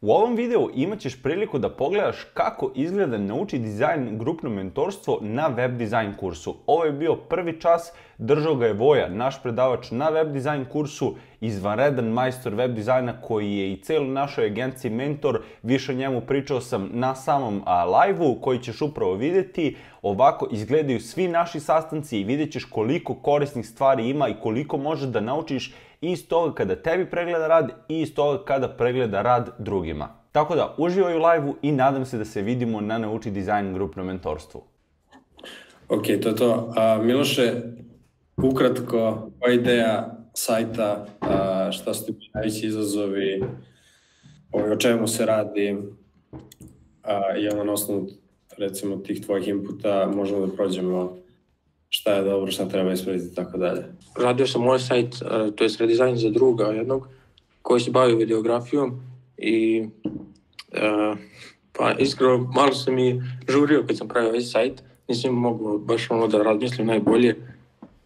U ovom videu imat ćeš priliku da pogledaš kako izgleda nauči dizajn grupno mentorstvo na web dizajn kursu. Ovo je bio prvi čas, držao ga je Voja, naš predavač na web dizajn kursu, izvanredan majstor web dizajna koji je i celo našoj agenciji mentor, više njemu pričao sam na samom live-u koji ćeš upravo videti. Ovako izgledaju svi naši sastanci i vidjet ćeš koliko korisnih stvari ima i koliko možeš da naučiš iz toga kada tebi pregleda rad i iz toga kada pregleda rad drugima. Tako da, uživaj u live-u i nadam se da se vidimo na Nauči dizajn grupnom mentorstvu. Ok, to je to. A, Miloše, ukratko, koja ideja sajta, a, šta su ti najveći izazovi, o čemu se radi a, i ono na osnovu recimo tih tvojih inputa možemo da prođemo šta je dobro, šta treba ispraviti i tako dalje. Radio sam moj sajt, uh, to je redizajn za druga jednog, koji se bavi videografijom i uh, pa iskreno malo sam i žurio kad sam pravio ovaj sajt, nisam mogao baš ono da razmislim najbolje,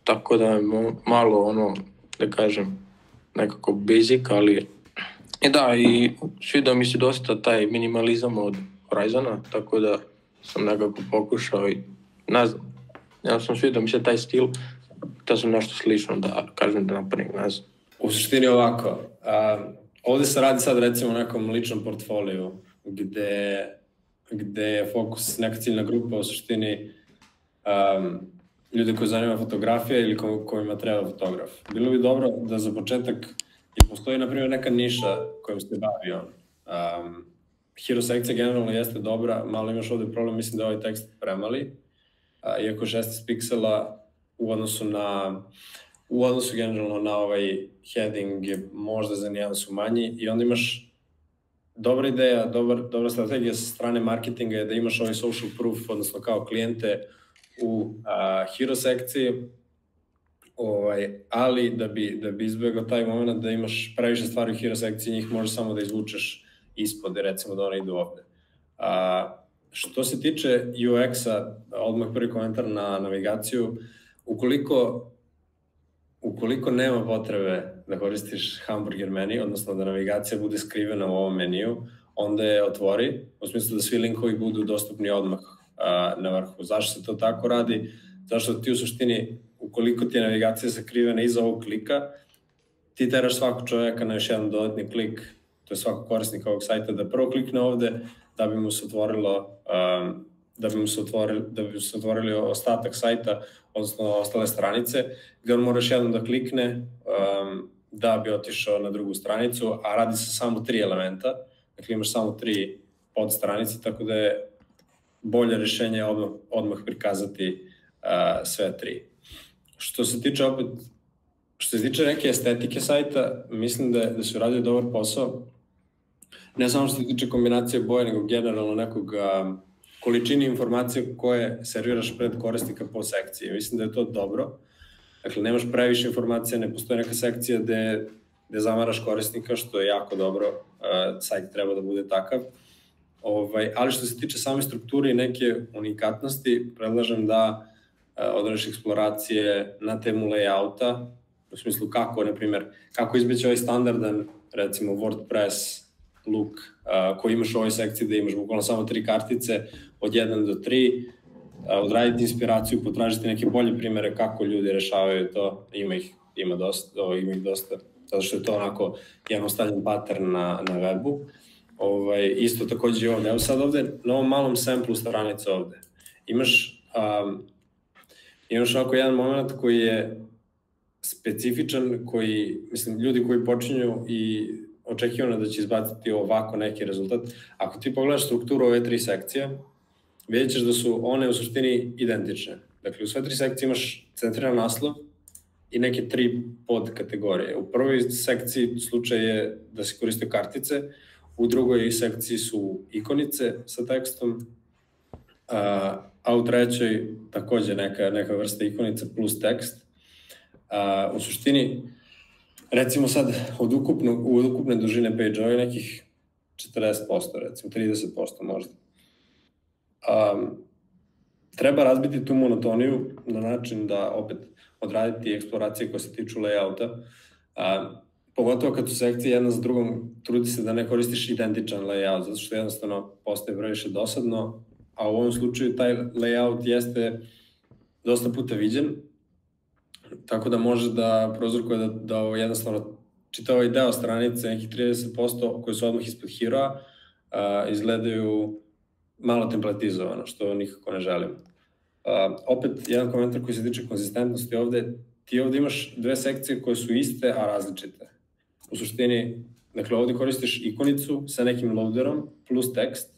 tako da je malo ono, da kažem, nekako basic, ali i da, i svidio mi se dosta taj minimalizam od Horizona, tako da sam nekako pokušao i ne znam, ja sam svidio mi se taj stil, da sam nešto slično da kažem da napravim, ne znam. U suštini ovako, a, ovde se radi sad recimo o nekom ličnom portfoliju gde, gde je fokus neka ciljna grupa u suštini um, ljudi koji zanima fotografija ili ko, kojima treba fotograf. Bilo bi dobro da za početak i postoji, na primjer, neka niša kojom ste bavi on. Um, hero sekcija generalno jeste dobra, malo imaš ovde problem, mislim da je ovaj tekst premali, iako 16 piksela u odnosu na u odnosu generalno na ovaj heading je možda za nijansu manji i onda imaš dobra ideja, dobar, dobra strategija sa strane marketinga je da imaš ovaj social proof, odnosno kao klijente u a, hero sekciji, ovaj, ali da bi, da bi izbjegao taj moment da imaš previše stvari u hero sekciji, njih možeš samo da izvučeš ispod, recimo da one idu ovde. A, Što se tiče UX-a, odmah prvi komentar na navigaciju, ukoliko ukoliko nema potrebe da koristiš hamburger meni, odnosno da navigacija bude skrivena u ovom meniju, onda je otvori, u smislu da svi linkovi budu dostupni odmah a, na vrhu. Zašto se to tako radi? Zašto ti u suštini, ukoliko ti je navigacija sakrivena iza ovog klika, ti teraš svakog čovjeka na još jedan dodatni klik, to je svakog korisnika ovog sajta, da prvo klikne ovde, da bi mu se otvorilo um, da bi mu se otvorili, da bi se otvorili ostatak sajta, odnosno ostale stranice, gde on mora još jednom da klikne um, da bi otišao na drugu stranicu, a radi se samo tri elementa, dakle imaš samo tri podstranice, tako da je bolje rešenje odmah, odmah prikazati uh, sve tri. Što se tiče opet, što se tiče neke estetike sajta, mislim da, da su radili dobar posao, ne samo što se tiče kombinacije boje, nego generalno nekog količini informacije koje serviraš pred korisnika po sekciji. Mislim da je to dobro. Dakle, nemaš previše informacija, ne postoje neka sekcija gde, gde zamaraš korisnika, što je jako dobro. Uh, sajt treba da bude takav. Ovaj, ali što se tiče same strukture i neke unikatnosti, predlažem da uh, odradiš eksploracije na temu layouta, u smislu kako, na primjer, kako izbeći ovaj standardan, recimo WordPress uh, koji imaš u ovoj sekciji da imaš bukvalno samo tri kartice od 1 do 3, uh, odraditi inspiraciju, potražiti neke bolje primere kako ljudi rešavaju to, ima ih, ima dosta, ima ih dosta, zato što je to onako jednostavljen pattern na, na webu. Ovaj, isto takođe i ovde. Evo sad ovde, na ovom malom samplu stranice ovde, imaš, um, imaš ovako jedan moment koji je specifičan, koji, mislim, ljudi koji počinju i očekivano da će izbaciti ovako neki rezultat. Ako ti pogledaš strukturu ove tri sekcije, vidjet ćeš da su one u suštini identične. Dakle, u sve tri sekcije imaš centriran naslov i neke tri podkategorije. U prvoj sekciji slučaj je da se koriste kartice, u drugoj sekciji su ikonice sa tekstom, a, a u trećoj takođe neka, neka vrsta ikonica plus tekst. A, u suštini, recimo sad od, ukupno, od ukupne dužine page-a je nekih 40%, recimo 30% možda. Um, treba razbiti tu monotoniju na način da opet odraditi eksploracije koje se tiču layouta. A, pogotovo kad su sekcije jedna za drugom, trudi se da ne koristiš identičan layout, zato što jednostavno postaje previše dosadno, a u ovom slučaju taj layout jeste dosta puta viđen, tako da može da prozorkuje da, da ovo jednostavno čita ovaj deo stranice, nekih 30% koji su odmah ispod heroa, uh, izgledaju malo templatizovano, što nikako ne želim. Uh, opet, jedan komentar koji se tiče konzistentnosti ovde, ti ovde imaš dve sekcije koje su iste, a različite. U suštini, dakle, ovde koristiš ikonicu sa nekim loaderom plus tekst,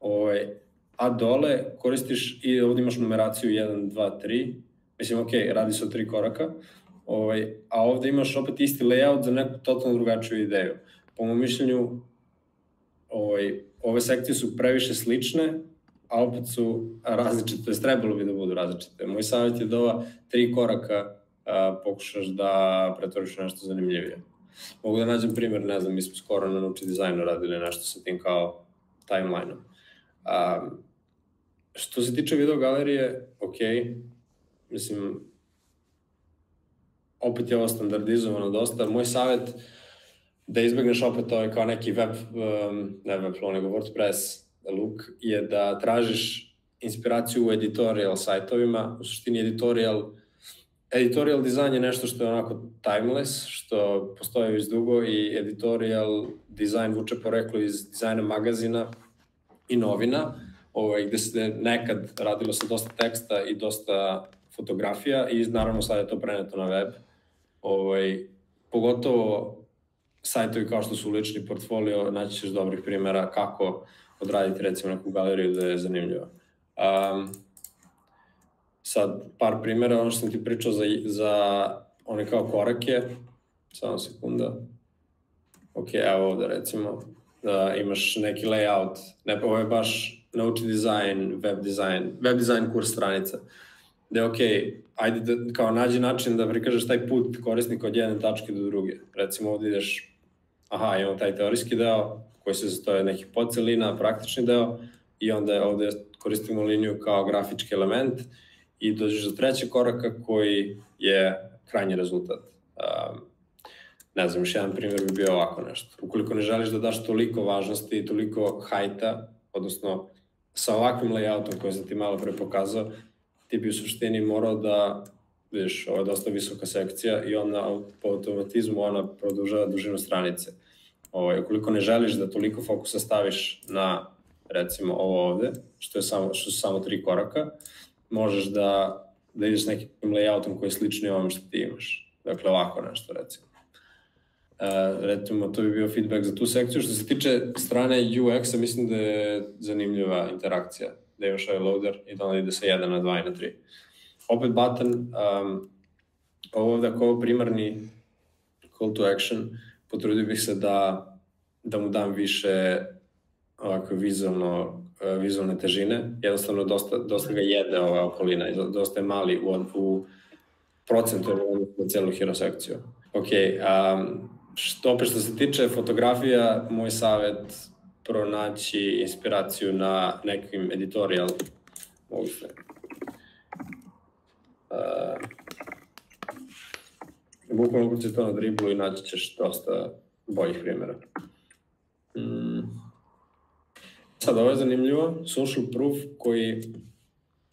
ovaj, a dole koristiš i ovde imaš numeraciju 1, 2, 3, mislim, ok, radi se o tri koraka, ovaj, a ovde imaš opet isti layout za neku totalno drugačiju ideju. Po mojom mišljenju, ovaj, ove sekcije su previše slične, a opet su različite, to je trebalo bi da budu različite. Moj savjet je da ova tri koraka a, pokušaš da pretvoriš nešto zanimljivije. Mogu da nađem primjer, ne znam, mi smo skoro na nauči dizajnu radili nešto sa tim kao timeline-om. A, što se tiče video galerije, ok, mislim, opet je ovo standardizovano dosta. Moj savjet da izbegneš opet ovaj kao neki web, um, ne web flow, nego WordPress look, je da tražiš inspiraciju u editorial sajtovima, u suštini editorial editorial dizajn je nešto što je onako timeless, što postoji već dugo i editorial dizajn vuče poreklo iz dizajna magazina i novina, ovaj, gde se nekad radilo sa dosta teksta i dosta fotografija i naravno sad je to preneto na web. Ovaj, pogotovo sajtovi kao što su lični portfolio, naći ćeš dobrih primjera kako odraditi recimo neku galeriju da je zanimljiva. Um, sad, par primjera, ono što sam ti pričao za, za one kao korake, samo sekunda. Ok, evo ovde recimo, da imaš neki layout, ne, ovo je baš nauči dizajn, web dizajn, web dizajn kurs stranica, da je ok, ajde da, kao nađi način da prikažeš taj put korisnika od jedne tačke do druge. Recimo ovde ideš aha, imamo taj teorijski deo koji se zastoje nekih podcelina, praktični deo i onda ovde koristimo liniju kao grafički element i dođeš do trećeg koraka koji je krajnji rezultat. Um, ne znam, još jedan primjer bi bio ovako nešto. Ukoliko ne želiš da daš toliko važnosti i toliko hajta, odnosno sa ovakvim layoutom koji sam ti malo pre pokazao, ti bi u suštini morao da vidiš, ovo je dosta visoka sekcija i ona po automatizmu ona produžava dužinu stranice. Ovaj, ukoliko ne želiš da toliko fokusa staviš na recimo ovo ovde, što, je samo, što su samo tri koraka, možeš da, da ideš nekim layoutom koji je slični ovom što ti imaš. Dakle, ovako nešto recimo. Uh, recimo, to bi bio feedback za tu sekciju. Što se tiče strane UX-a, mislim da je zanimljiva interakcija. Da imaš ovaj loader i da on ide sa 1 na 2 i na 3 opet button, um, ovo ovde kao primarni call to action, potrudio bih se da, da mu dam više ovako vizualno, uh, vizualne težine. Jednostavno dosta, dosta ga jede ova okolina, dosta je mali u, u procentu na celu hero sekciju. Ok, um, što, opet što se tiče fotografija, moj savet pronaći inspiraciju na nekim editorial, mogu se Uh, bukvalno kući to na driblu i naći ćeš dosta boljih primjera. Mm. Sad, ovo je zanimljivo, social proof koji,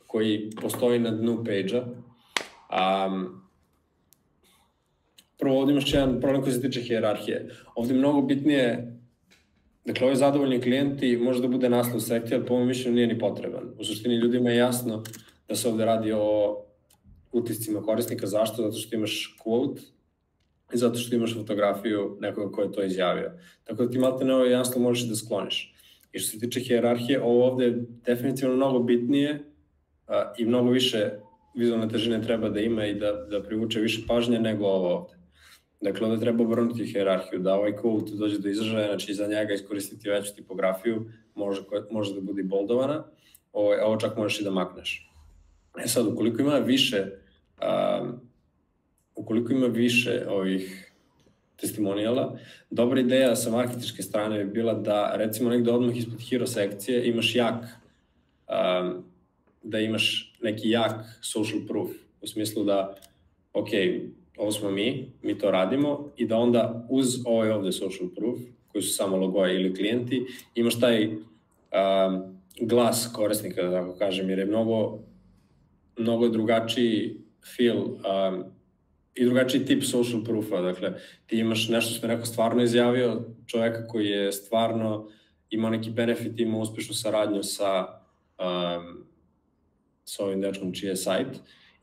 koji postoji na dnu page-a. Um, prvo ovdje imaš jedan problem koji se tiče hierarhije. Ovdje je mnogo bitnije, dakle, ovi zadovoljni klijenti može da bude naslov sekcije, ali po mojom mišljenju nije ni potreban. U suštini ljudima je jasno da se ovde radi o utiscima korisnika. Zašto? Zato što imaš quote i zato što imaš fotografiju nekoga ko je to izjavio. Tako da ti malo ne ovo jasno možeš da skloniš. I što se tiče hierarhije, ovo ovde je definitivno mnogo bitnije i mnogo više vizualne težine treba da ima i da, da privuče više pažnje nego ovo ovde. Dakle, ovde treba obrnuti hierarhiju, da ovaj quote dođe do izražaja, znači za njega iskoristiti veću tipografiju, može, može da bude boldovana, ovaj, ovo čak možeš i da makneš. E sad, ukoliko ima više um, ukoliko ima više ovih testimonijala, dobra ideja sa marketičke strane bi bila da recimo negde odmah ispod hero sekcije imaš jak, um, da imaš neki jak social proof, u smislu da, ok, ovo smo mi, mi to radimo i da onda uz ovaj ovde social proof, koji su samo logoje ili klijenti, imaš taj um, glas korisnika, da tako kažem, jer je mnogo, mnogo drugačiji feel um, i drugačiji tip social proofa. Dakle, ti imaš nešto što je neko stvarno izjavio, čoveka koji je stvarno imao neki benefit, imao uspešnu saradnju sa, um, sa ovim dečkom čiji je sajt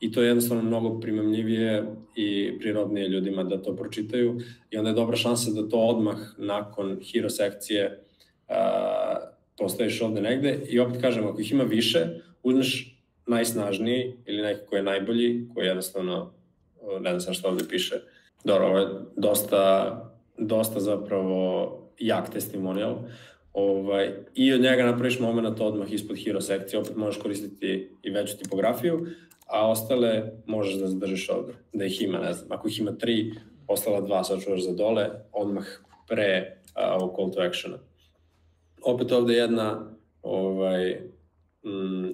i to je jednostavno mnogo primamljivije i prirodnije ljudima da to pročitaju. I onda je dobra šansa da to odmah nakon hero sekcije uh, postaviš ovde negde. I opet kažem, ako ih ima više, uzmeš najsnažniji ili neki koji je najbolji, koji je jednostavno, ne znam šta ovde piše, dobro, ovo je dosta, dosta zapravo jak testimonial, ovaj, i od njega napraviš moment odmah ispod hero sekcije, opet možeš koristiti i veću tipografiju, a ostale možeš da zadržiš ovde, da ih ima, ne znam, ako ih ima tri, ostala dva sačuvaš za dole, odmah pre ovog call to actiona. Opet ovde jedna, ovaj, mm,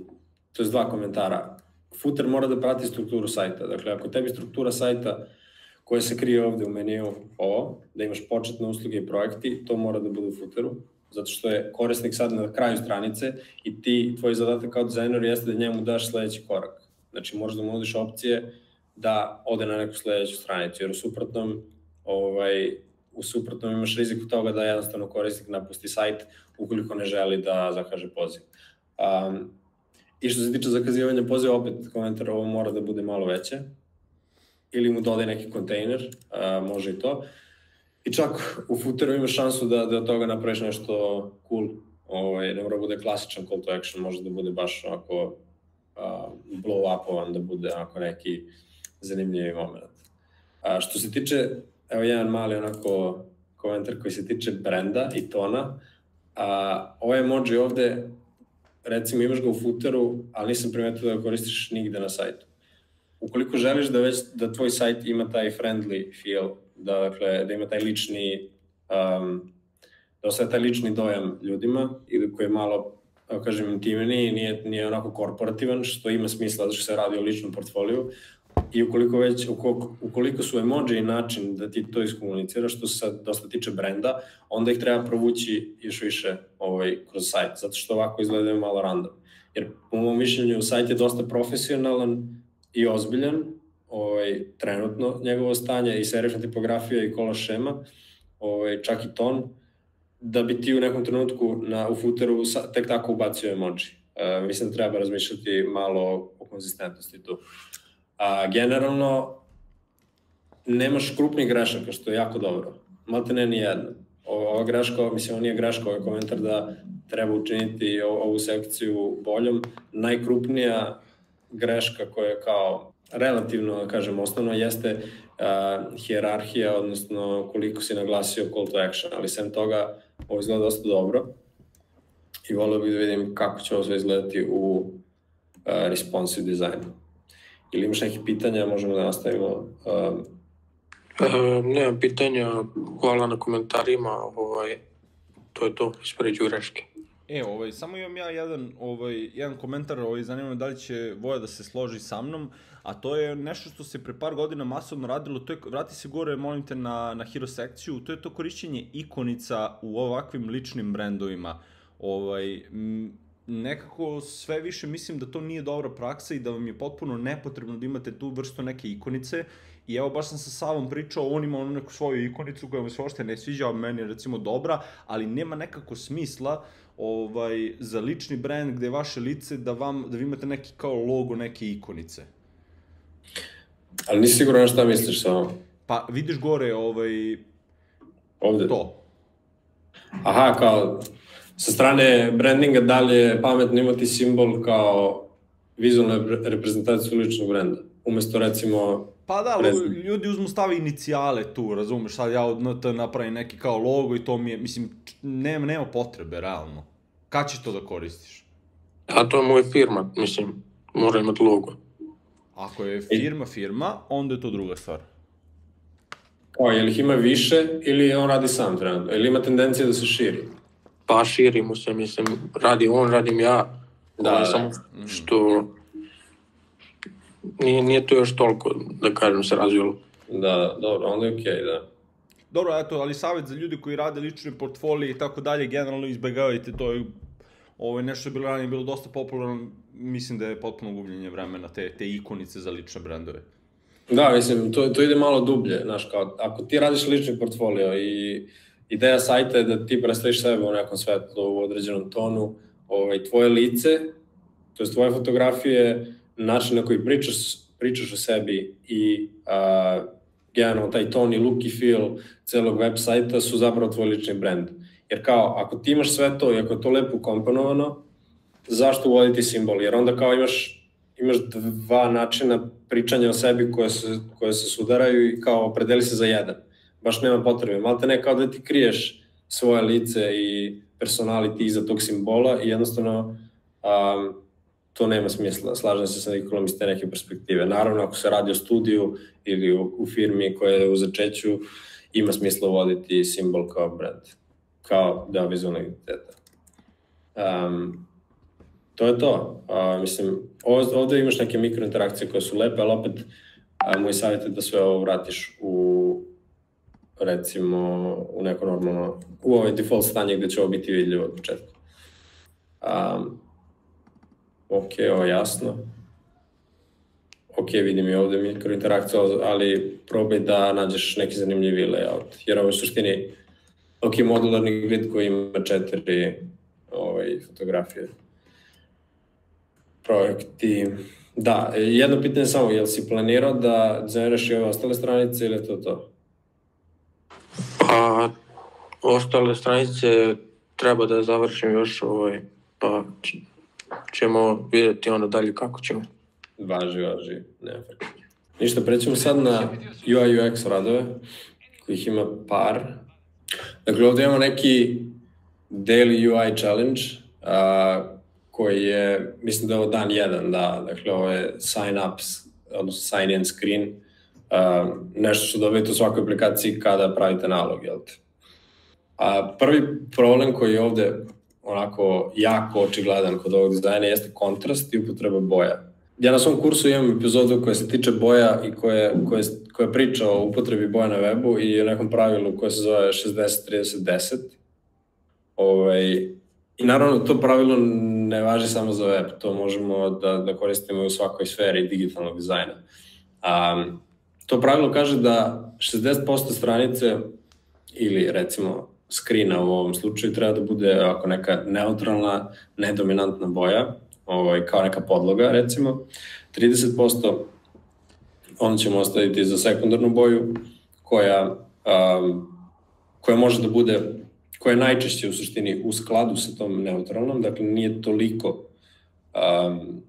to je dva komentara. Footer mora da prati strukturu sajta, dakle, ako tebi struktura sajta koja se krije ovde u meniju ovo, da imaš početne usluge i projekti, to mora da bude u footeru, zato što je korisnik sad na kraju stranice i ti, tvoj zadatak kao dizajner jeste da njemu daš sledeći korak Znači, možeš da mu nudiš opcije da ode na neku sledeću stranicu, jer u suprotnom, ovaj, u suprotnom imaš rizik toga da jednostavno korisnik napusti sajt ukoliko ne želi da zakaže poziv. Um, I što se tiče zakazivanja poziva, opet komentar ovo mora da bude malo veće, ili mu dodaj neki kontejner, uh, može i to. I čak u footeru imaš šansu da, da toga napraviš nešto cool, ovaj, ne mora da bude klasičan call to action, može da bude baš onako uh, blow upovan da bude onako neki zanimljivi moment. A, što se tiče, evo jedan mali onako komentar koji se tiče brenda i tona, a, ovaj emoji ovde, recimo imaš ga u footeru, ali nisam primetio da ga koristiš nigde na sajtu. Ukoliko želiš da već da tvoj sajt ima taj friendly feel, da, dakle, da ima taj lični um, da ostaje taj lični dojam ljudima i koji je malo da kažem, intimni, nije, nije onako korporativan, što ima smisla što se radi o ličnom portfoliju. I ukoliko, već, ukoliko, ukoliko su emoji način da ti to iskomuniciraš, što se dosta tiče brenda, onda ih treba provući još više ovaj, kroz sajt, zato što ovako izgledaju malo random. Jer po mom mišljenju sajt je dosta profesionalan i ozbiljan, ovaj, trenutno njegovo stanje i serifna tipografija i kola šema, ovaj, čak i ton, da bi ti u nekom trenutku na, u footeru sa, tek tako ubacio emoji. Uh, mislim da treba razmišljati malo o konzistentnosti tu. A, generalno, nemaš krupnih grešaka, što je jako dobro. Malte ne ni jedna. Ova greška, mislim, ovo nije greška, ovaj komentar da treba učiniti ovu sekciju boljom. Najkrupnija greška koja je kao relativno, da kažem, osnovno jeste uh, hijerarhija, odnosno koliko si naglasio call to action, ali sem toga ovo izgleda dosta dobro i volio bih da vidim kako će ovo sve izgledati u uh, responsive designu. Ili imaš neke pitanja, možemo da nastavimo. Uh, e, nemam pitanja, hvala na komentarima, ovaj, to je to, ispređu greške. E, ovaj, samo imam ja jedan, ovaj, jedan komentar, ovaj, zanima me da li će Voja da se složi sa mnom, a to je nešto što se pre par godina masovno radilo, to je, vrati se gore, molim te, na, na hero sekciju, to je to korišćenje ikonica u ovakvim ličnim brendovima. Ovaj, nekako sve više mislim da to nije dobra praksa i da vam je potpuno nepotrebno da imate tu vrstu neke ikonice I evo, baš sam sa Savom pričao, on ima onu neku svoju ikonicu koja mu se ošte ne sviđa, a meni je recimo dobra, ali nema nekako smisla ovaj, za lični brand gde je vaše lice da, vam, da vi imate neki kao logo, neke ikonice. Ali nisi siguran na šta misliš samo? Pa vidiš gore ovaj, Ovde? to. Aha, kao sa strane brandinga da li je pametno imati simbol kao vizualna reprezentacija ličnog brenda, umesto recimo Pa da, prezime. ljudi uzmu stavi inicijale tu, razumeš, sad ja od NT napravim neki kao logo i to mi je, mislim, nema, nema potrebe, realno. Kad ćeš to da koristiš? A to je moja firma, mislim, mora imati logo. Ako je firma firma, onda je to druga stvar. Kao, je li ih ima više ili on radi sam trenutno? Ili ima tendencija da se širi? Pa širi mu se, mislim, radi on, radim ja. Da, da. Samo što nije, nije to još toliko, da kažem, se razvilo. Da, dobro, onda je okej, okay, da. Dobro, eto, ali savjet za ljudi koji rade lične portfolije i tako dalje, generalno izbegavajte to. Ovo je nešto je bilo ranije bilo dosta popularno, mislim da je potpuno gubljenje vremena te, te ikonice za lične brendove. Da, mislim, to, to ide malo dublje, znaš, kao, ako ti radiš lični portfolio i ideja sajta je da ti predstaviš sebe u nekom svetlu, u određenom tonu, ovaj, tvoje lice, to je tvoje fotografije, način na koji pričaš, pričaš o sebi i a, generalno taj ton i look i feel celog web sajta su zapravo tvoj lični brand. Jer kao, ako ti imaš sve to i ako je to lepo komponovano, zašto uvoditi simbol? Jer onda kao imaš, imaš dva načina pričanja o sebi koje se, koje se sudaraju i kao opredeli se za jedan. Baš nema potrebe. Malte ne kao da ti kriješ svoje lice i personality iza tog simbola i jednostavno um, to nema smisla. Slažem se sa Nikolom iz te neke perspektive. Naravno, ako se radi o studiju ili u, u firmi koja je u začeću, ima smisla uvoditi simbol kao brand, kao deo vizualnog identiteta. Um, to je to. Uh, mislim, ovde imaš neke mikrointerakcije koje su lepe, ali opet uh, moj savjet je da sve ovo vratiš u recimo u neko normalno, u ovaj default stanje gde će ovo biti vidljivo od početka. Um, ok, ovo je jasno. Ok, vidim i ovde mikrointerakciju, ali probaj da nađeš neki zanimljivi layout. Jer ovo je u suštini ok, modularni grid koji ima četiri ovaj, fotografije. Projekti. Da, jedno pitanje samo, jel si planirao da dizajniraš i ove ostale stranice ili je to to? Pa, ostale stranice treba da završim još ovaj, pa ćemo videti onda dalje kako ćemo. Važi, važi, nema Ništa, prećemo sad na UI UX radove, kojih ima par. Dakle, ovde imamo neki daily UI challenge, a, koji je, mislim da je ovo dan jedan, da, dakle, ovo je sign ups, odnosno sign in screen, a, nešto što dobijete u svakoj aplikaciji kada pravite nalog, jel te? A prvi problem koji je ovde onako jako očigledan kod ovog dizajna jeste kontrast i upotreba boja. Ja na svom kursu imam epizodu koja se tiče boja i koja, koja, koja priča o upotrebi boja na webu i o nekom pravilu koje se zove 60-30-10. Ovaj, I naravno to pravilo ne važi samo za web, to možemo da, da koristimo u svakoj sferi digitalnog dizajna. Um, to pravilo kaže da 60% stranice ili recimo skrina u ovom slučaju treba da bude ako neka neutralna, nedominantna boja, ovaj, kao neka podloga recimo. 30% onda ćemo ostaviti za sekundarnu boju koja, um, koja može da bude, koja je najčešće u suštini u skladu sa tom neutralnom, dakle nije toliko um,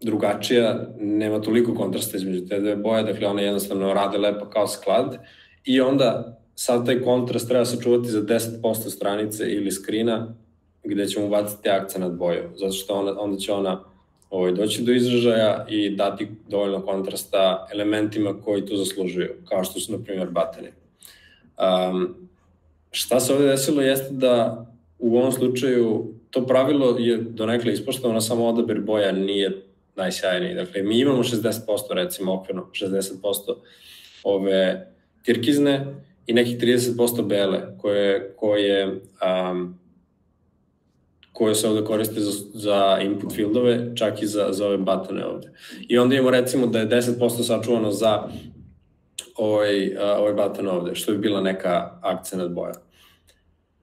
drugačija, nema toliko kontrasta između te dve boje, dakle one jednostavno rade lepo kao sklad i onda sad taj kontrast treba se čuvati za 10% stranice ili skrina gde ćemo ubaciti akcenat boju, zato što ona, onda će ona ovaj, doći do izražaja i dati dovoljno kontrasta elementima koji to zaslužuju, kao što su, na primjer, bateri. Um, šta se ovde desilo jeste da u ovom slučaju to pravilo je donekle ispoštovano, samo odabir boja nije najsjajniji. Dakle, mi imamo 60%, recimo okvirno 60% ove tirkizne i nekih 30% bele koje, koje, um, koje se ovde koriste za, za input fieldove, čak i za, za ove batone ovde. I onda imamo recimo da je 10% sačuvano za ovaj, ovaj baton ovde, što bi bila neka akcija boja.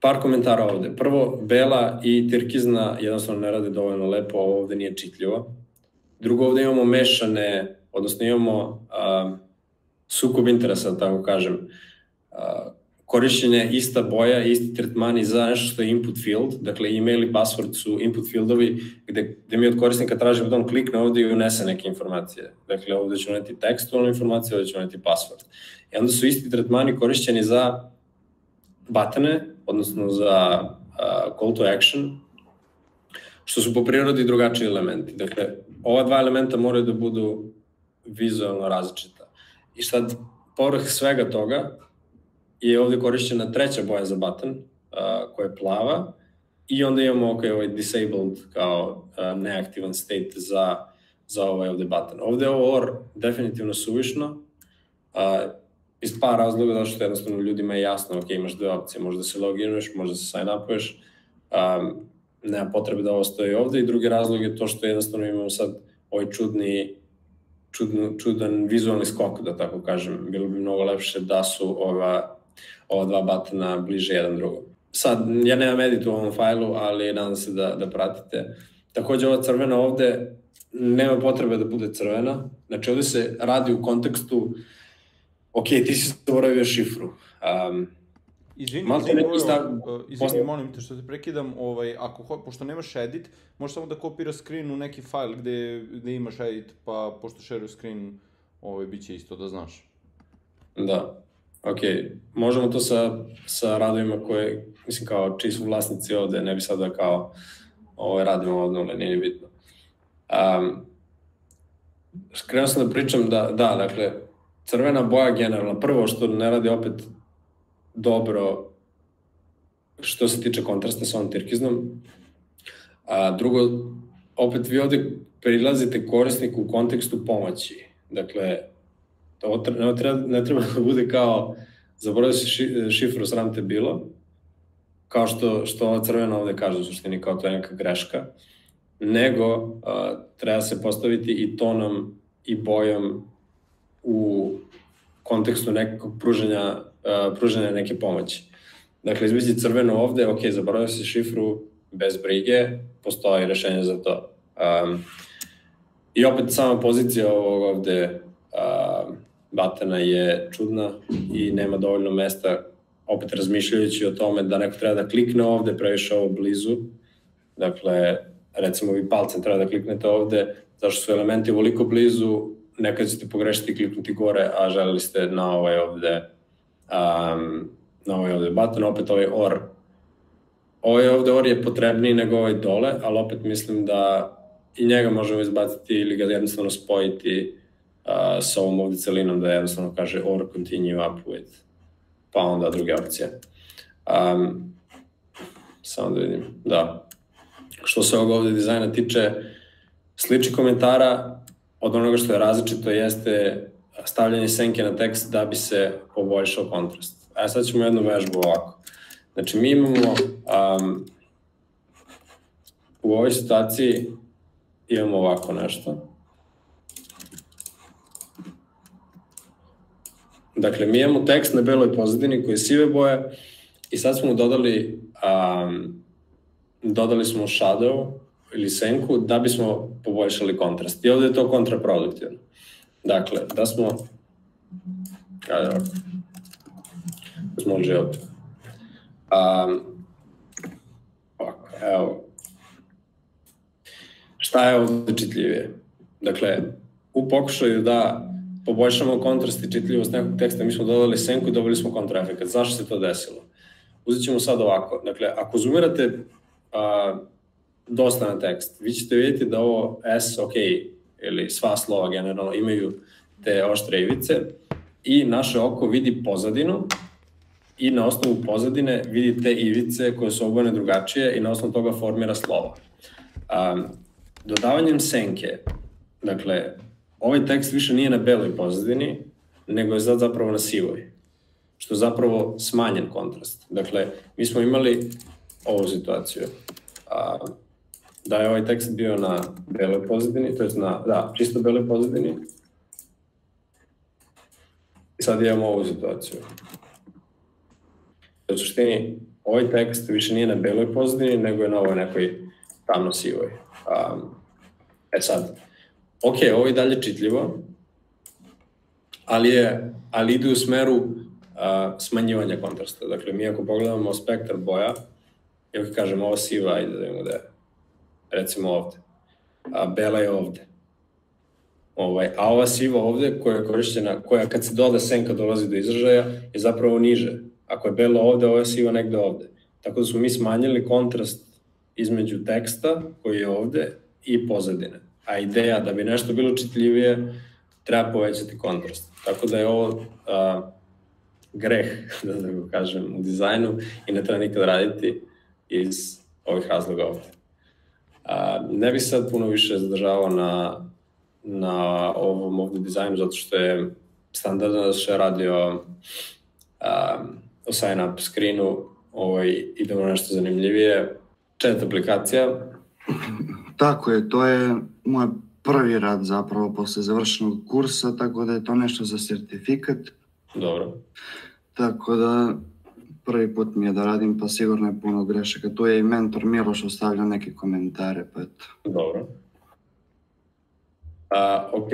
Par komentara ovde. Prvo, bela i tirkizna jednostavno ne rade dovoljno lepo, ovo ovde nije čitljivo. Drugo, ovde imamo mešane, odnosno imamo uh, sukob interesa, da tako kažem korišćenje ista boja, isti tretmani za nešto što je input field, dakle email i password su input fieldovi gde, gde mi od korisnika tražimo da on klikne ovde i unese neke informacije. Dakle, ovde ću uneti tekstualnu informaciju, ovde ću uneti password. I onda su isti tretmani korišćeni za batane, odnosno za uh, call to action, što su po prirodi drugačiji elementi. Dakle, ova dva elementa moraju da budu vizualno različita. I sad, povrh svega toga, je ovde korišćena treća boja za button, uh, koja je plava, i onda imamo okay, ovaj disabled kao uh, neaktivan state za, za ovaj ovde button. Ovde je ovo OR definitivno suvišno, a, iz par razloga, zato što jednostavno ljudima je jasno, ok, imaš dve opcije, možda se loginuješ, možda se sign upuješ, a, nema potrebe da ovo stoji ovde i drugi razlog je to što jednostavno imamo sad ovaj čudni čudno, čudan vizualni skok, da tako kažem. Bilo bi mnogo lepše da su ova, ova dva batona bliže jedan drugom. Sad, ja nemam edit u ovom fajlu, ali nadam se da, da pratite. Takođe, ova crvena ovde nema potrebe da bude crvena. Znači, ovde se radi u kontekstu ok, ti si zaboravio šifru. Um, Izvini, izvini, izvini, stav... Uh, izvini, molim te što te prekidam, ovaj, ako, pošto nemaš edit, možeš samo da kopira screen u neki fajl gde, gde imaš edit, pa pošto share screen, ovaj, bit će isto da znaš. Da, ok. Možemo to sa, sa radovima koje, mislim kao, čiji su vlasnici ovde, ne bi sad da kao ovaj, radimo od nule, nije bitno. Um, krenuo sam da pričam da, da, dakle, crvena boja generalno, prvo što ne radi opet dobro što se tiče kontrasta sa ovom tirkiznom. A drugo, opet vi ovde prilazite korisniku u kontekstu pomoći. Dakle, to ne treba, ne treba da bude kao zaboravio se ši, šifru sram te bilo, kao što, što ova crvena ovde kaže u suštini kao to je neka greška, nego a, treba se postaviti i tonom i bojom u kontekstu nekog pruženja uh, pružanja neke pomoći. Dakle, izbići crveno ovde, ok, zaboravio si šifru, bez brige, postoji rešenje za to. Um, I opet sama pozicija ovog ovde uh, batena je čudna i nema dovoljno mesta, opet razmišljajući o tome da neko treba da klikne ovde, previše ovo blizu. Dakle, recimo vi palcem treba da kliknete ovde, zašto su elementi ovoliko blizu, nekad ćete pogrešiti i kliknuti gore, a želeli ste na ovaj ovde um, na ovaj ovde button, opet ovaj OR. Ovaj ovde OR je potrebniji nego ovaj dole, ali opet mislim da i njega možemo izbaciti ili ga jednostavno spojiti uh, sa ovom ovde celinom da jednostavno kaže OR continue up with, pa onda druge opcije. Um, samo da vidim, da. Što se ovog ovde dizajna tiče, sliči komentara od onoga što je različito jeste stavljanje senke na tekst da bi se poboljšao kontrast. A sad ćemo jednu vežbu ovako. Znači mi imamo um, u ovoj situaciji imamo ovako nešto. Dakle, mi imamo tekst na beloj pozadini koji je sive boje i sad smo mu dodali um, dodali smo shadow ili senku da bismo poboljšali kontrast. I ovde je to kontraproduktivno. Dakle, da smo... Ajde ovako. Da smo ovde. Um, ovako, evo. Šta je ovde čitljivije? Dakle, u pokušaju da poboljšamo kontrast i čitljivost nekog teksta, mi smo dodali senku i dobili smo kontraefekat. Zašto se to desilo? Uzet ćemo sad ovako. Dakle, ako zoomirate a, dosta na tekst, vi ćete vidjeti da ovo S, ok, ili sva slova generalno imaju te oštre ivice i naše oko vidi pozadinu i na osnovu pozadine vidi te ivice koje su obojene drugačije i na osnovu toga formira slovo. Um, dodavanjem senke, dakle, ovaj tekst više nije na beloj pozadini, nego je sad zapravo na sivoj, što je zapravo smanjen kontrast. Dakle, mi smo imali ovu situaciju. A, da je ovaj tekst bio na beloj pozadini, to je na, da, čisto beloj pozadini. I sad imamo ovu situaciju. U suštini, ovaj tekst više nije na beloj pozadini, nego je na ovoj nekoj tamno sivoj. Um, e sad, ok, ovo je dalje čitljivo, ali, je, ali ide u smeru uh, smanjivanja kontrasta. Dakle, mi ako pogledamo spektar boja, i ako kažemo ovo siva, ajde da vidimo da je recimo ovde. A bela je ovde. Ovaj, a ova siva ovde koja je korišćena, koja kad se doda senka dolazi do izražaja, je zapravo niže. Ako je bela ovde, ova je siva negde ovde. Tako da smo mi smanjili kontrast između teksta koji je ovde i pozadine. A ideja da bi nešto bilo čitljivije, treba povećati kontrast. Tako da je ovo a, greh, da tako kažem, u dizajnu i ne treba nikad raditi iz ovih razloga ovde. A, ne bih sad puno više zadržavao na, na ovom ovde dizajnu, zato što je standardno da se radi o, um, o sign-up screenu, ovaj, idemo na nešto zanimljivije. Chat aplikacija. Tako je, to je moj prvi rad zapravo posle završenog kursa, tako da je to nešto za sertifikat. Dobro. Tako da prvi put mi je da radim, pa sigurno je puno grešaka. Tu je i mentor Miloš ostavlja neke komentare, pa eto. Dobro. A, ok.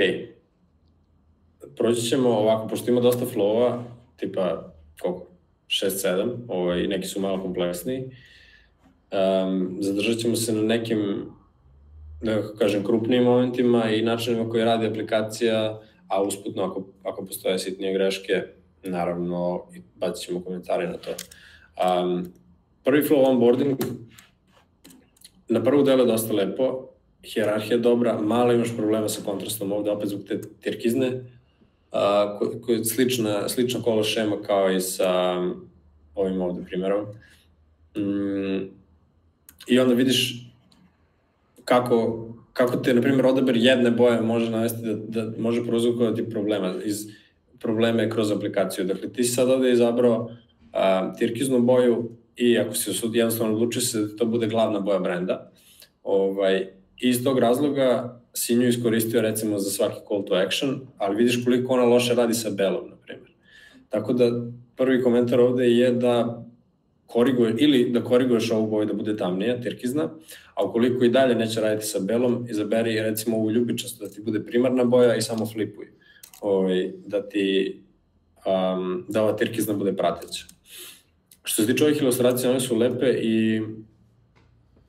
Proći ćemo ovako, pošto ima dosta flowa, tipa koliko? 6-7, ovaj, neki su malo kompleksniji. Um, zadržat ćemo se na nekim, da kažem, krupnijim momentima i načinima koji radi aplikacija, a usputno ako, ako postoje sitnije greške, naravno bacit ćemo komentare na to. Um, prvi flow onboarding, na prvu delu je dosta lepo, hjerarhija dobra, malo imaš problema sa kontrastom ovde, opet zbog te tirkizne, a, ko, ko slična, slična kolo šema kao i sa ovim ovde primjerom. Mm, I onda vidiš kako, kako te, na primjer, odabir jedne boje može navesti da, da može prouzrokovati problema iz probleme kroz aplikaciju. Dakle, ti si sad ovde izabrao a, tirkiznu boju i ako si jednostavno odlučio se da to bude glavna boja brenda, ovaj, iz tog razloga si nju iskoristio recimo za svaki call to action, ali vidiš koliko ona loše radi sa belom, na primjer. Tako da prvi komentar ovde je da koriguje, ili da koriguješ ovu boju da bude tamnija, tirkizna, a ukoliko i dalje neće raditi sa belom, izaberi recimo ovu ljubičastu da ti bude primarna boja i samo flipuj. Ovaj, da ti um, da ova tirkizna bude prateća. Što se tiče ovih ilustracija, one su lepe i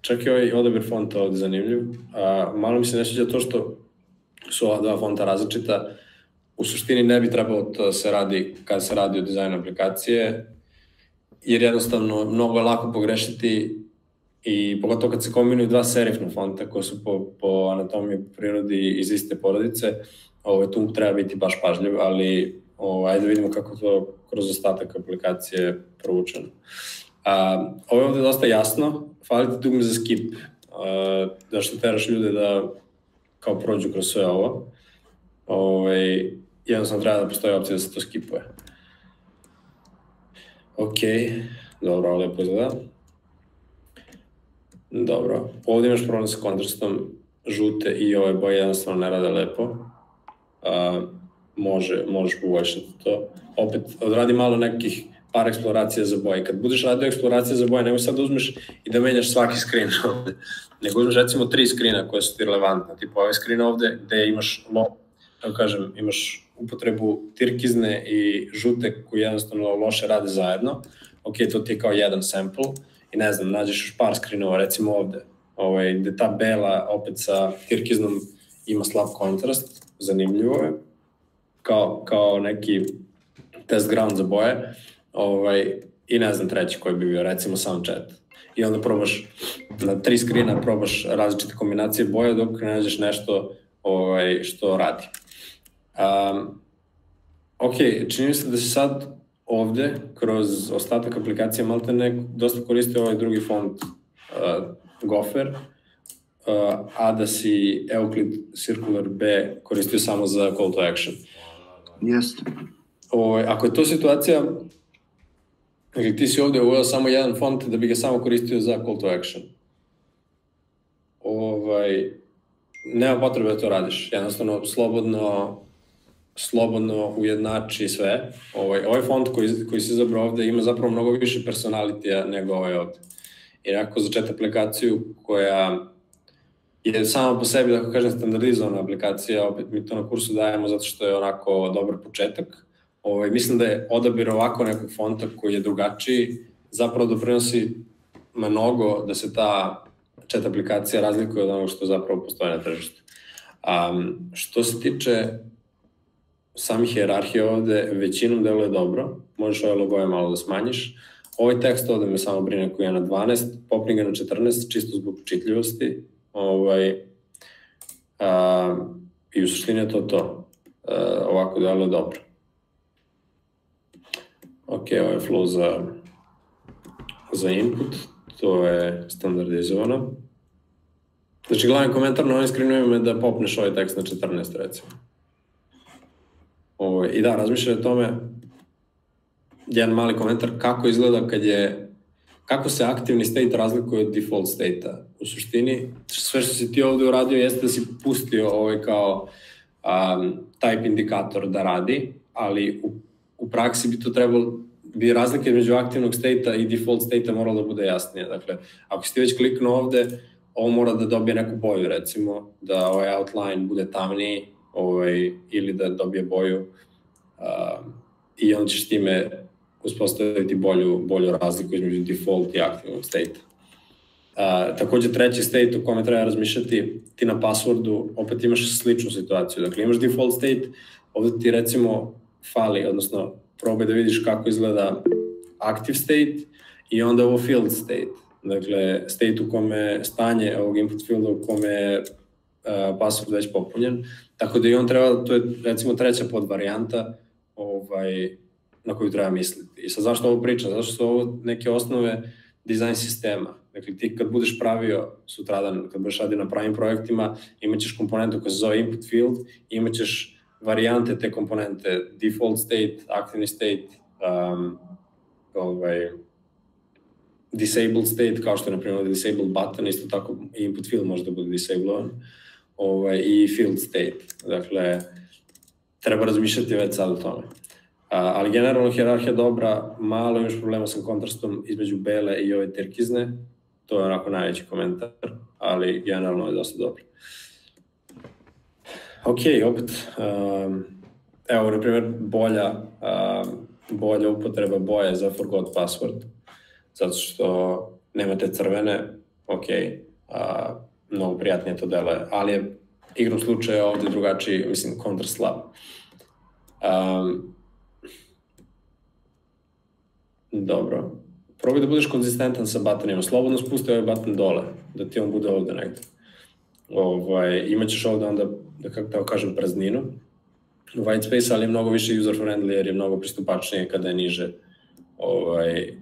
čak i ovaj odabir fonta ovde zanimljiv. A, malo mi se ne sviđa to što su ova dva fonta različita. U suštini ne bi trebalo to da se radi kad se radi o dizajnu aplikacije, jer jednostavno mnogo je lako pogrešiti i pogotovo kad se kombinuju dva serifna fonta koja su po, po anatomiji po prirodi iz iste porodice, ovaj, tu treba biti baš pažljiv, ali ovaj, ajde da vidimo kako to kroz ostatak aplikacije provučeno. A, ovo je ovde dosta jasno, fali ti dugme za skip, a, da što teraš ljude da kao prođu kroz sve ovo. Ovaj, jednostavno treba da postoji opcija da se to skipuje. Ok, dobro, lepo izgleda. Dobro, ovde imaš problem sa kontrastom, žute i ove boje jednostavno ne rade lepo. A, može, možeš poboljšati to. Opet, odradi malo nekih par eksploracija za boje. Kad budeš radio eksploracije za boje, nemoj sad da uzmeš i da menjaš svaki screen ovde, nego uzmeš recimo tri screena koje su ti relevantne, tipa ovaj screen ovde gde imaš, lo, kažem, imaš upotrebu tirkizne i žute koji jednostavno loše rade zajedno, ok, to ti je kao jedan sample i ne znam, nađeš još par screenova, recimo ovde, ovaj, gde ta bela opet sa tirkiznom ima slab kontrast, zanimljivo je, kao, kao neki test ground za boje, ovaj, i ne znam treći koji bi bio, recimo sound chat. I onda probaš na tri skrina, probaš različite kombinacije boja dok ne nađeš nešto ovaj, što radi. Um, ok, čini mi se da se sad ovde, kroz ostatak aplikacije Maltene, dosta koristi ovaj drugi font uh, Gopher, uh, a da si Euclid Circular B koristio samo za call to action. Jeste. Ovaj, ako je to situacija, Dakle, ti si ovde uveo samo jedan font da bi ga samo koristio za call to action. Ovaj, nema potrebe da to radiš. Jednostavno, slobodno, slobodno ujednači sve. Ovaj, ovaj font koji, koji se zabrao ovde ima zapravo mnogo više personalitija nego ovaj ovde. Jer ako za chat aplikaciju koja je sama po sebi, da kažem, standardizovana aplikacija, opet mi to na kursu dajemo zato što je onako dobar početak, Ovaj, mislim da je odabir ovako nekog fonta koji je drugačiji zapravo doprinosi mnogo da se ta chat aplikacija razlikuje od onog što zapravo postoje na tržištu. Um, što se tiče samih hjerarhije ovde, većinom deluje dobro, možeš ove logoje malo da smanjiš. Ovaj tekst ovde me samo brine koji je na 12, popni ga na 14, čisto zbog čitljivosti. Ovaj, a, I u suštini je to to. A, ovako deluje dobro. Ok, ovo je flow za, za input, to je standardizovano. Znači, glavni komentar na ovim screenovima je da popneš ovaj tekst na 14, recimo. Ovo, I da, razmišljaj o tome, jedan mali komentar, kako izgleda kad je, kako se aktivni state razlikuje od default state-a. U suštini, sve što si ti ovde uradio jeste da si pustio ovaj kao um, type indikator da radi, ali u, u praksi bi to trebalo, bi razlika između aktivnog state-a i default state-a morala da bude jasnija. Dakle, ako si ti već kliknuo ovde, ovo mora da dobije neku boju, recimo, da ovaj outline bude tamniji, ovaj, ili da dobije boju uh, i on ćeš time uspostaviti bolju, bolju razliku između default i aktivnog state. Uh, takođe treći state u kome treba razmišljati, ti na passwordu opet imaš sličnu situaciju. Dakle, imaš default state, ovde ti recimo fali, odnosno probaj da vidiš kako izgleda active state i onda ovo field state. Dakle, state u kome stanje ovog input fielda u kome je uh, password već popunjen. Tako da i on treba, to je recimo treća podvarijanta ovaj, na koju treba misliti. I sad zašto ovo pričam? Zato što su ovo neke osnove dizajn sistema. Dakle, ti kad budeš pravio sutradan, kad budeš radio na pravim projektima, imaćeš komponentu koja se zove input field, imaćeš varijante te komponente, default state, active state, um, ovaj, disabled state, kao što je na primjer disabled button, isto tako input field može da bude disabledovan, ovaj, i field state. Dakle, treba razmišljati već sad o tome. A, ali generalno hjerarhija dobra, malo imaš problema sa kontrastom između bele i ove terkizne, to je onako najveći komentar, ali generalno je dosta dobro. Ok, opet, um, evo, na primjer, bolja, um, bolja upotreba boje za forgot password, zato što nemate crvene, ok, a, mnogo prijatnije to deluje, ali je igrom slučaja ovde drugačiji, mislim, kontrast slab. Um, dobro. Probaj da budeš konzistentan sa batonima. Slobodno spusti ovaj baton dole, da ti on bude ovde negde. Ovaj, imaćeš ovde onda, da kako da kažem, prazninu. White space, ali je mnogo više user friendly jer je mnogo pristupačnije kada je niže ovaj,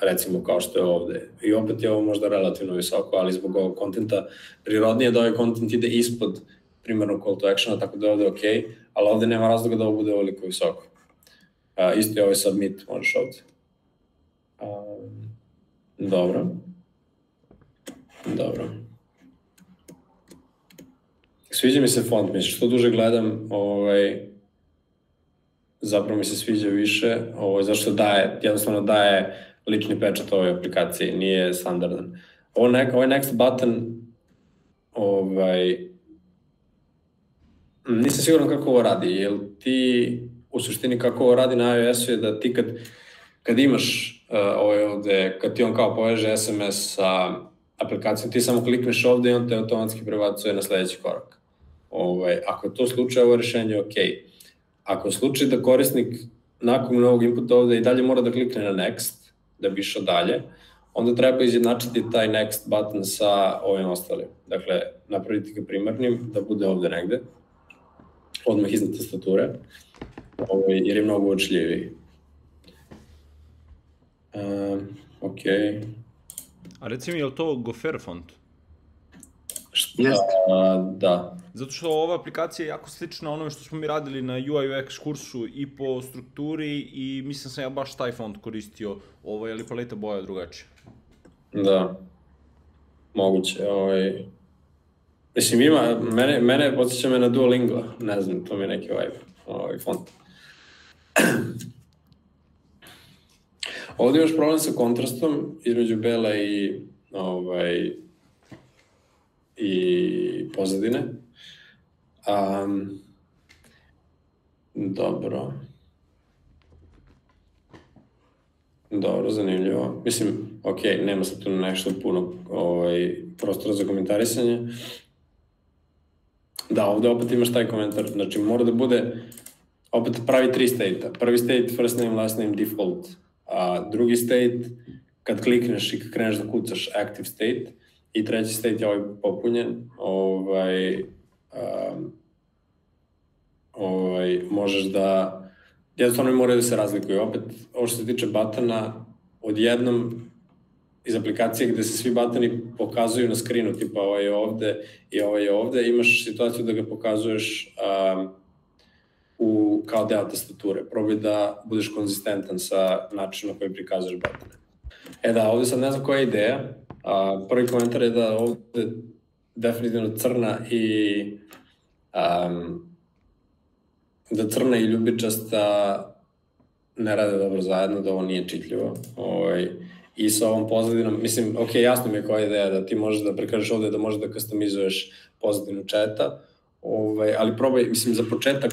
recimo kao što je ovde. I opet je ovo možda relativno visoko, ali zbog ovog kontenta prirodnije da ovaj kontent ide ispod primarnog call to actiona, tako da je ovde ok, ali ovde nema razloga da ovo bude ovoliko visoko. Uh, isto je ovaj submit, možeš ovde. Um, dobro. Dobro. Sviđa mi se font, mislim, što duže gledam, ovaj, zapravo mi se sviđa više, ovaj, zašto daje, jednostavno daje lični pečat ovoj aplikaciji, nije standardan. Ovo nek, ovaj next button, ovaj, nisam siguran kako ovo radi, jel ti u suštini kako ovo radi na iOS-u je da ti kad, kad imaš uh, ovaj ovde, kad ti on kao poveže SMS sa aplikacijom, ti samo klikneš ovde i on te automatski prebacuje na sledeći korak. Ovaj, ako je to slučaj, ovo rešenje ok. Ako je slučaj da korisnik nakon novog inputa ovde i dalje mora da klikne na next, da bi išao dalje, onda treba izjednačiti taj next button sa ovim ostalim. Dakle, napraviti ga primarnim, da bude ovde negde, odmah iznad tastature, ovaj, jer je mnogo uočljiviji. Um, ok. A reci mi, je li to Gofer font? Šta, da. Zato što ova aplikacija je jako slična onome što smo mi radili na UI UX kursu i po strukturi i mislim sam ja baš taj font koristio, ovaj, ali paleta boja drugačija. Da. Moguće, ovaj... Mislim, ima, mene, mene podsjeća me na Duolingo, ne znam, to mi je neki vibe, ovaj font. Ovde imaš problem sa kontrastom između bela i ovaj, i pozadine. Um, dobro. Dobro, zanimljivo. Mislim, ok, nema se tu nešto puno ovaj, prostora za komentarisanje. Da, ovde opet imaš taj komentar. Znači, mora da bude, opet pravi tri state-a. Prvi state, first name, last name, default. A drugi state, kad klikneš i kad kreneš da kucaš active state, i treći state je ovaj popunjen, ovaj, um, ovaj, možeš da, jednostavno moraju da se razlikuju. Opet, ovo što se tiče batana, odjednom iz aplikacije gde se svi batani pokazuju na skrinu, tipa ovaj je ovde i ovaj je ovde, imaš situaciju da ga pokazuješ um, u, kao deo tastature. Probaj da budeš konzistentan sa načinom na koji prikazuješ butone. E da, ovde sad ne znam koja je ideja. A, prvi komentar je da ovde definitivno crna i um, da crna i ljubičasta ne rade dobro zajedno, da ovo nije čitljivo. Ovaj, I sa ovom pozadinom, mislim, ok, jasno mi je koja ideja da ti možeš da prikažeš ovde da možeš da customizuješ pozadinu četa, ovaj, ali probaj, mislim, za početak,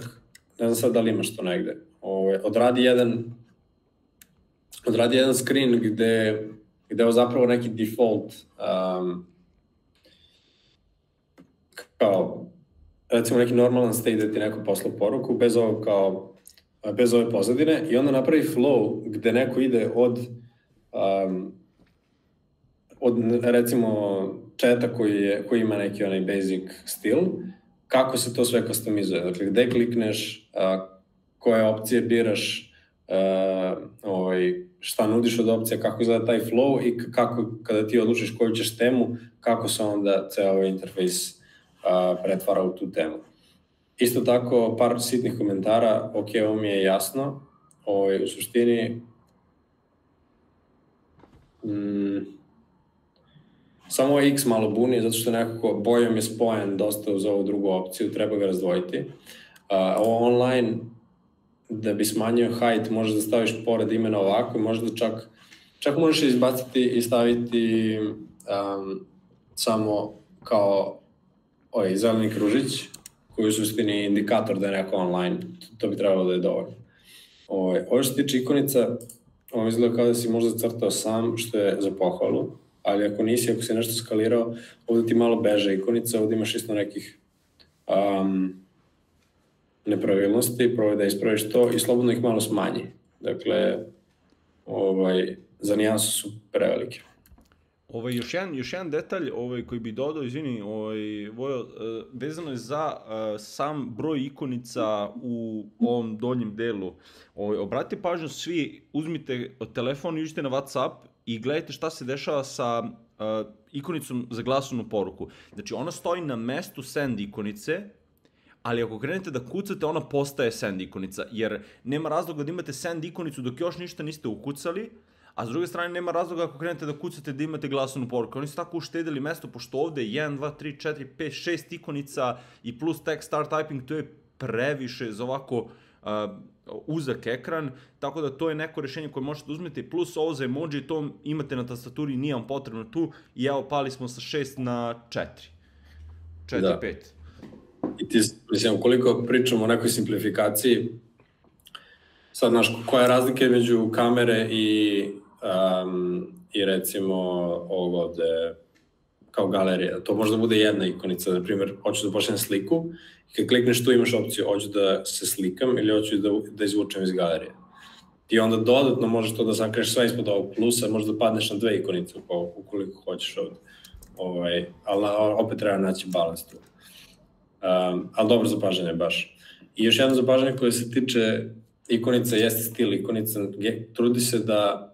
ne znam sad da li imaš to negde, ovaj, odradi jedan odradi jedan screen gde, gde je zapravo neki default um, kao recimo neki normalan state da ti neko posla poruku bez ovog kao bez ove pozadine i onda napravi flow gde neko ide od um, od recimo četa koji, je, koji ima neki onaj basic stil, kako se to sve customizuje. Dakle, gde klikneš, a, koje opcije biraš, a, ovaj, šta nudiš od opcija, kako izgleda taj flow i kako, kada ti odlučiš koju ćeš temu, kako se onda ceo ovaj interfejs a, pretvara u tu temu. Isto tako, par sitnih komentara, ok, ovo mi je jasno, ovaj, u suštini mm, samo X malo buni, zato što nekako bojom je spojen dosta uz ovu drugu opciju, treba ga razdvojiti. A, ovo online, da bi smanjio height, možeš da staviš pored imena ovako, možda čak, čak možeš izbaciti i staviti um, samo kao ovaj zeleni kružić, koji je u suštini indikator da je neko online, to, to bi trebalo da je dovoljno. Ovo, ovaj, ovo što se tiče ikonica, ovo izgleda kao da si možda crtao sam, što je za pohvalu, ali ako nisi, ako si nešto skalirao, ovde ti malo beže ikonica, ovde imaš isto nekih um, nepravilnosti, probaj da ispraviš to i slobodno ih malo smanji. Dakle, ovaj, za nijansu su prevelike. Ovaj, još, jedan, još jedan detalj ovaj, koji bi dodao, izvini, ovaj, Vojo, uh, vezano je za uh, sam broj ikonica u ovom donjem delu. Ovaj, obratite pažnju svi, uzmite telefon i uđite na Whatsapp i gledajte šta se dešava sa uh, ikonicom za glasovnu poruku. Znači, ona stoji na mestu send ikonice, ali ako krenete da kucate, ona postaje send ikonica, jer nema razloga da imate send ikonicu dok još ništa niste ukucali, a s druge strane nema razloga ako krenete da kucate da imate glasovnu poruku. Oni su tako uštedili mesto, pošto ovde je 1, 2, 3, 4, 5, 6 ikonica i plus text start typing, to je previše za ovako uh, uzak ekran, tako da to je neko rešenje koje možete da uzmete, plus ovo za emoji, to imate na tastaturi, nije vam potrebno tu, i evo pali smo sa 6 na 4. 4, da. 5. I ti, mislim, koliko pričamo o nekoj simplifikaciji, sad, znaš, koja je razlika među kamere i, um, i recimo ovog ovde, kao galerija. To može da bude jedna ikonica, na primjer, hoću da počnem sliku i kad klikneš tu imaš opciju hoću da se slikam ili hoću da, da izvučem iz galerije. Ti onda dodatno možeš to da sakriješ sve ispod ovog plusa, možda padneš na dve ikonice ukoliko hoćeš ovde. Ovaj, ali opet treba naći balans tu. Um, ali dobro zapažanje baš. I još jedno zapažanje koje se tiče ikonica jeste stil ikonica, trudi se da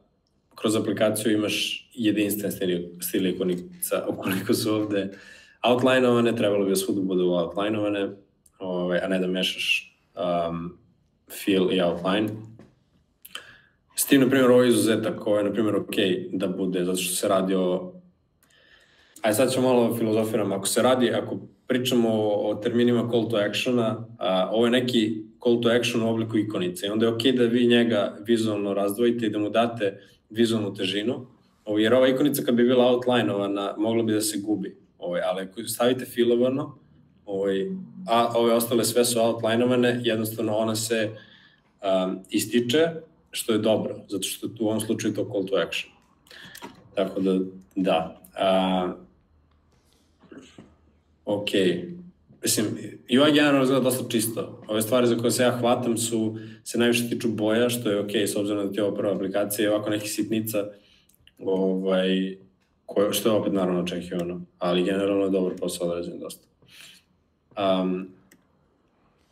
kroz aplikaciju imaš jedinstven stil, stil ikonica, ukoliko su ovde outlineovane, trebalo bi da svuda bude outlineovane, ovaj, a ne da mešaš um, fill i outline. S tim, na primjer, ovo je izuzetak, ovo je, na primjer, ok da bude, zato što se radi o... Ajde, sad ćemo malo filozofiram. Ako se radi, ako pričamo o, o terminima call to actiona, a, ovo je neki call to action u obliku ikonice. I onda je ok da vi njega vizualno razdvojite i da mu date vizualnu težinu, jer ova ikonica kad bi bila outlineovana, mogla bi da se gubi. Ovaj, ali ako stavite filovano, ovaj, a ove ostale sve su outlineovane, jednostavno ona se um, ističe, što je dobro, zato što u ovom slučaju to call to action. Tako da, da. A, ok. Mislim, i ovaj generalno izgleda dosta čisto. Ove stvari za koje se ja hvatam su, se najviše tiču boja, što je ok, s obzirom da ti je ovo prva aplikacija i ovako nekih sitnica, ovaj, koje, što je opet naravno očekivano, ali generalno je dobar posao odrađen dosta. Um,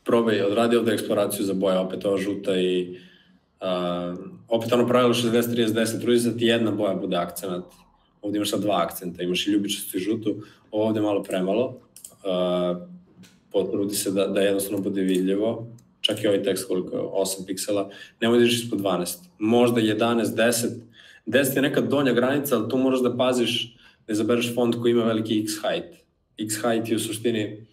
probaj, odradi ovde eksploraciju za boje, opet ova žuta i uh, opet ono pravilo 60-30-10, trudi se da ti jedna boja bude akcenat, ovde imaš sad dva akcenta, imaš i ljubičastu i žutu, ovde malo premalo, uh, potrudi se da, da jednostavno bude vidljivo, čak i ovaj tekst koliko je 8 piksela, nemoj da ispod 12. Možda 11, 10, 10 je neka donja granica, ali tu moraš da paziš da izabereš font koji ima veliki x height. x height je u suštini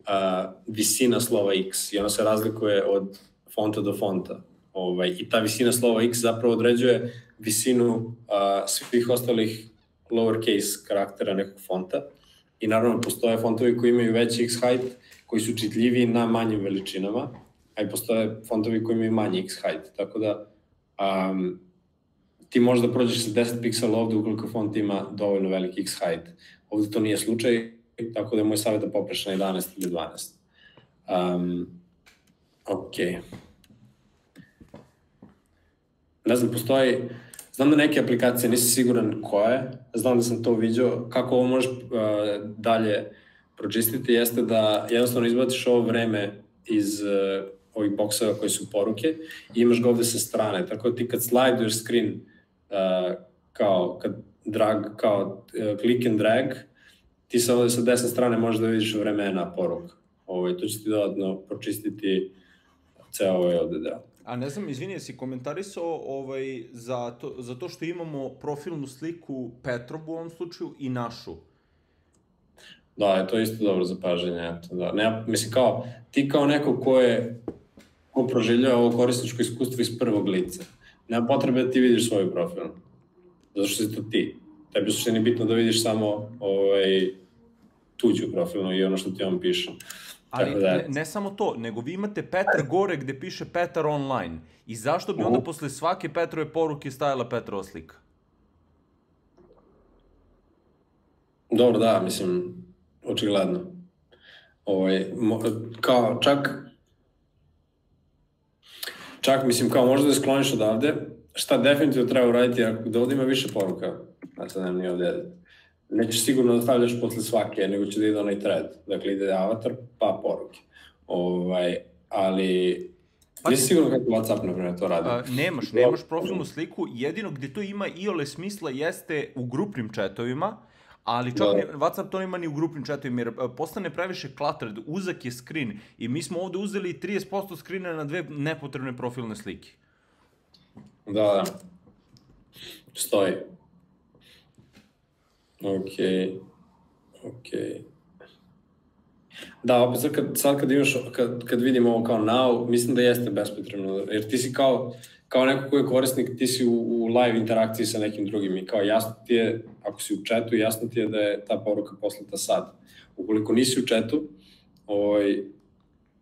uh, visina slova x i ona se razlikuje od fonta do fonta. Ovaj, I ta visina slova x zapravo određuje visinu uh, svih ostalih lowercase karaktera nekog fonta. I naravno postoje fontovi koji imaju veći x height, koji su čitljiviji na manjim veličinama, a i postoje fontovi koji imaju manji x height. Tako da um, ti možda prođeš sa 10 piksela ovde ukoliko font ima dovoljno veliki x height. Ovde to nije slučaj, tako da je moj savjet da popreš na 11 ili 12. Um, ok. Ne znam, postoji, znam da neke aplikacije, nisam siguran koje, znam da sam to vidio, kako ovo možeš uh, dalje pročistiti, jeste da jednostavno izbaciš ovo vreme iz uh, ovih bokseva koji su poruke i imaš ga ovde sa strane, tako da ti kad slajduješ screen uh, kao kad drag, kao uh, click and drag, ti sa ovde sa desne strane možeš da vidiš vremena poruka. Ovaj, to će ti dodatno pročistiti ceo ovaj ovde deo. A ne znam, izvini, jesi komentarisao ovaj, za, to, za to što imamo profilnu sliku Petrobu u ovom slučaju i našu? Da, je to isto dobro zapaženje. Eto, da. Ne, mislim, kao, ti kao neko ko je ko proživljava ovo korisničko iskustvo iz prvog lica, nema potrebe da ti vidiš svoj profil. Zato što si to ti. Tebi su ne bitno da vidiš samo ovaj, tuđu profilnu i ono što ti on piše. Ali da, ne, ne samo to, nego vi imate Petar gore gde piše Petar online. I zašto bi onda posle svake Petrove poruke stajala Petrova slika? Dobro, da, mislim, očigledno. Ovaj, kao, čak, čak, mislim, kao možda da skloniš odavde, šta definitivno treba uraditi, ako da ovde ima više poruka, a sad nema ni ovde, nećeš sigurno da stavljaš posle svake, nego će da ide onaj thread. Dakle, ide avatar, pa poruke. Ovaj, ali Pa, Nisi sigurno kako WhatsApp, na primjer, to radi? A, nemaš, nemaš profilnu sliku. Jedino gde to ima i ole smisla jeste u grupnim četovima, ali čak da. ne, WhatsApp to nema ni u grupnim četovima, jer postane previše cluttered, uzak je screen i mi smo ovde uzeli 30% screena na dve nepotrebne profilne slike. Da, da. Stoji. Ok, ok. Da, opet sad kad, sad kad imaš, kad, kad vidimo ovo kao now, mislim da jeste bespotrebno, jer ti si kao, kao neko koji je korisnik, ti si u, u live interakciji sa nekim drugim i kao jasno ti je, ako si u chatu, jasno ti je da je ta poruka poslata sad. Ukoliko nisi u chatu, ovaj,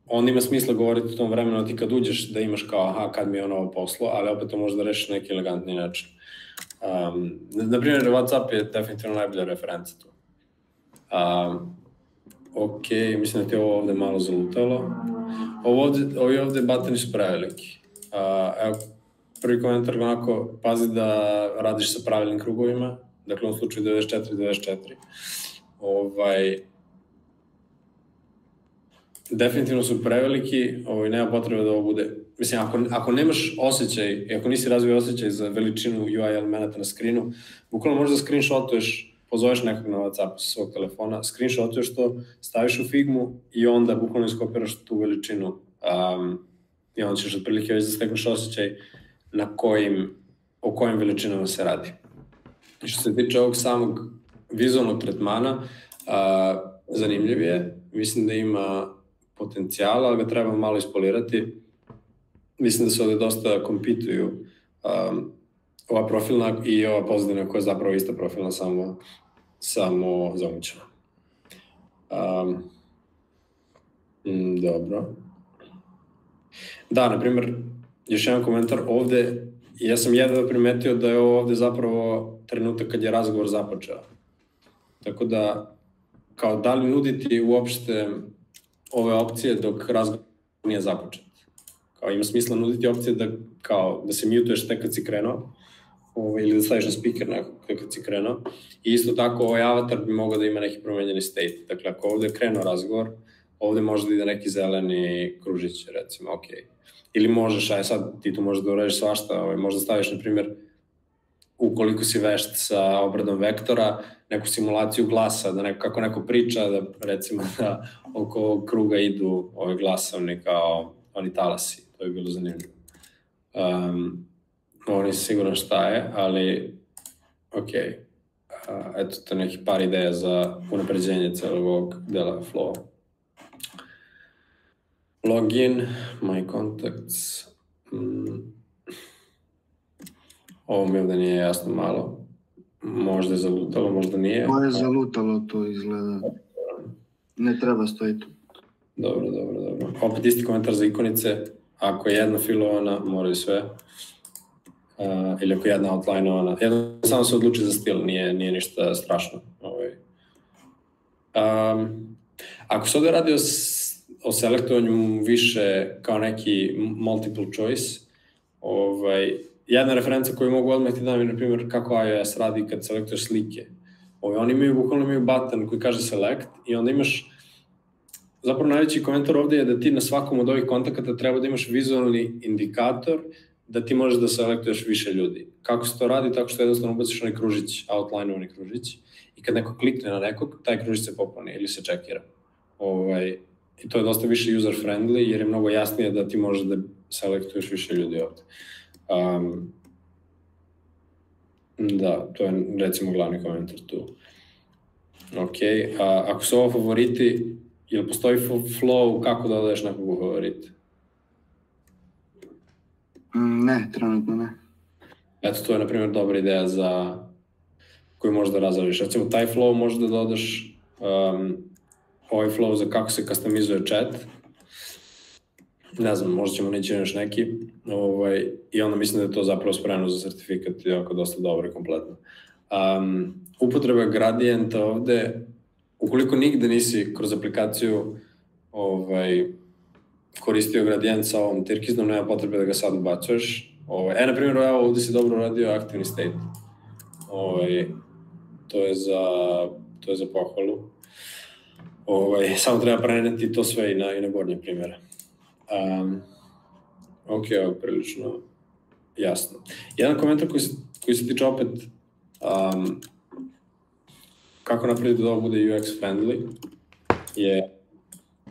onda ima smisla govoriti u tom vremenu ti kad uđeš da imaš kao aha kad mi je ono ovo poslo, ali opet to možda rešiš na neki elegantni način. Um, na primjer, WhatsApp je definitivno najbolja referenca tu. Um, ok, mislim da ti je ovo ovde malo zalutalo. Ovo ovde, ovi ovde batani su preveliki. Uh, evo, prvi komentar onako, pazi da radiš sa pravilnim krugovima, dakle u ovom slučaju 94-94. Ovaj, definitivno su preveliki, ovaj, nema potrebe da ovo bude mislim, ako, ako nemaš osjećaj, i ako nisi razvio osjećaj za veličinu UI elemenata na skrinu, bukvalno možeš da screenshotuješ, pozoveš nekog na WhatsApp sa svog telefona, screenshotuješ to, staviš u Figmu i onda bukvalno iskopiraš tu veličinu um, i onda ćeš otprilike već da stekneš osjećaj na kojim, o kojim veličinama se radi. I što se tiče ovog samog vizualnog tretmana, uh, zanimljiv je, mislim da ima potencijala, ali ga treba malo ispolirati mislim da se ovde dosta kompituju um, ova profilna i ova pozadina koja je zapravo ista profilna, samo, samo zamućena. Um, mm, dobro. Da, na primjer, još jedan komentar ovde, ja sam jedva primetio da je ovo ovde zapravo trenutak kad je razgovor započeo. Tako da, kao da li nuditi uopšte ove opcije dok razgovor nije započet? Kao ima smisla nuditi opcije da, kao, da se mutuješ tek kad si krenuo, ovaj, ili da staviš na speaker na, kad si krenuo. I isto tako ovaj avatar bi mogao da ima neki promenjeni state. Dakle, ako ovde je krenuo razgovor, ovde može da ide neki zeleni kružić, recimo, ok. Ili možeš, aj sad ti tu možeš da uradiš svašta, ovaj, možda staviš, na primjer, ukoliko si vešt sa obradom vektora, neku simulaciju glasa, da neko, kako neko priča, da recimo da oko kruga idu ove glasovni kao oni talasi, to je bilo zanimljivo. Um, ovo nisam siguran šta je, ali ok. Uh, eto to neki par ideja za unapređenje celog ovog dela flow. Login, my contacts. Mm. Ovo mi ovde nije jasno malo. Možda je zalutalo, možda nije. To je zalutalo, to izgleda. Ne treba stoji tu. Dobro, dobro, dobro. Opet isti komentar za ikonice. Ako je jedna filovana, moraju sve. Uh, ili ako je jedna outlineovana. Jedno samo se odluči za stil, nije, nije ništa strašno. Ovaj. Um, ako se ovde radi o, o selektovanju više kao neki multiple choice, ovaj, jedna referenca koju mogu odmah ti dam je, na primjer, kako iOS radi kad selektuješ slike. Ovaj, oni imaju, bukvalno imaju button koji kaže select i onda imaš zapravo najveći komentar ovde je da ti na svakom od ovih kontakata treba da imaš vizualni indikator da ti možeš da selektuješ više ljudi. Kako se to radi? Tako što jednostavno ubaciš onaj kružić, outline-ovani kružić, i kad neko klikne na nekog, taj kružić se popuni ili se čekira. Ovaj, I to je dosta više user-friendly, jer je mnogo jasnije da ti možeš da selektuješ više ljudi ovde. Um, da, to je recimo glavni komentar tu. Ok, a ako su ovo favoriti, ili postoji flow kako da odaješ nekog u favorite? Mm, ne, trenutno ne. Eto, to je, na primjer, dobra ideja za koju možeš da razraviš. Recimo, taj flow možeš da dodaš um, ovaj flow za kako se customizuje chat. Ne znam, možda ćemo neći još neki. Ovaj, I onda mislim da je to zapravo spremno za sertifikat i jako dosta dobro i kompletno. Um, upotreba gradijenta ovde, ukoliko nigde nisi kroz aplikaciju ovaj, koristio gradijent sa ovom tirkiznom, nema potrebe da ga sad ubacuješ. Ovaj, e, na primjer, evo ovde si dobro radio aktivni state. Ovaj, to je za, to je za pohvalu. Ovaj, samo treba preneti to sve i na, i na gornje primjere. Um, ok, ovo je prilično jasno. Jedan komentar koji se, koji se tiče opet um, kako napraviti da ovo bude UX friendly je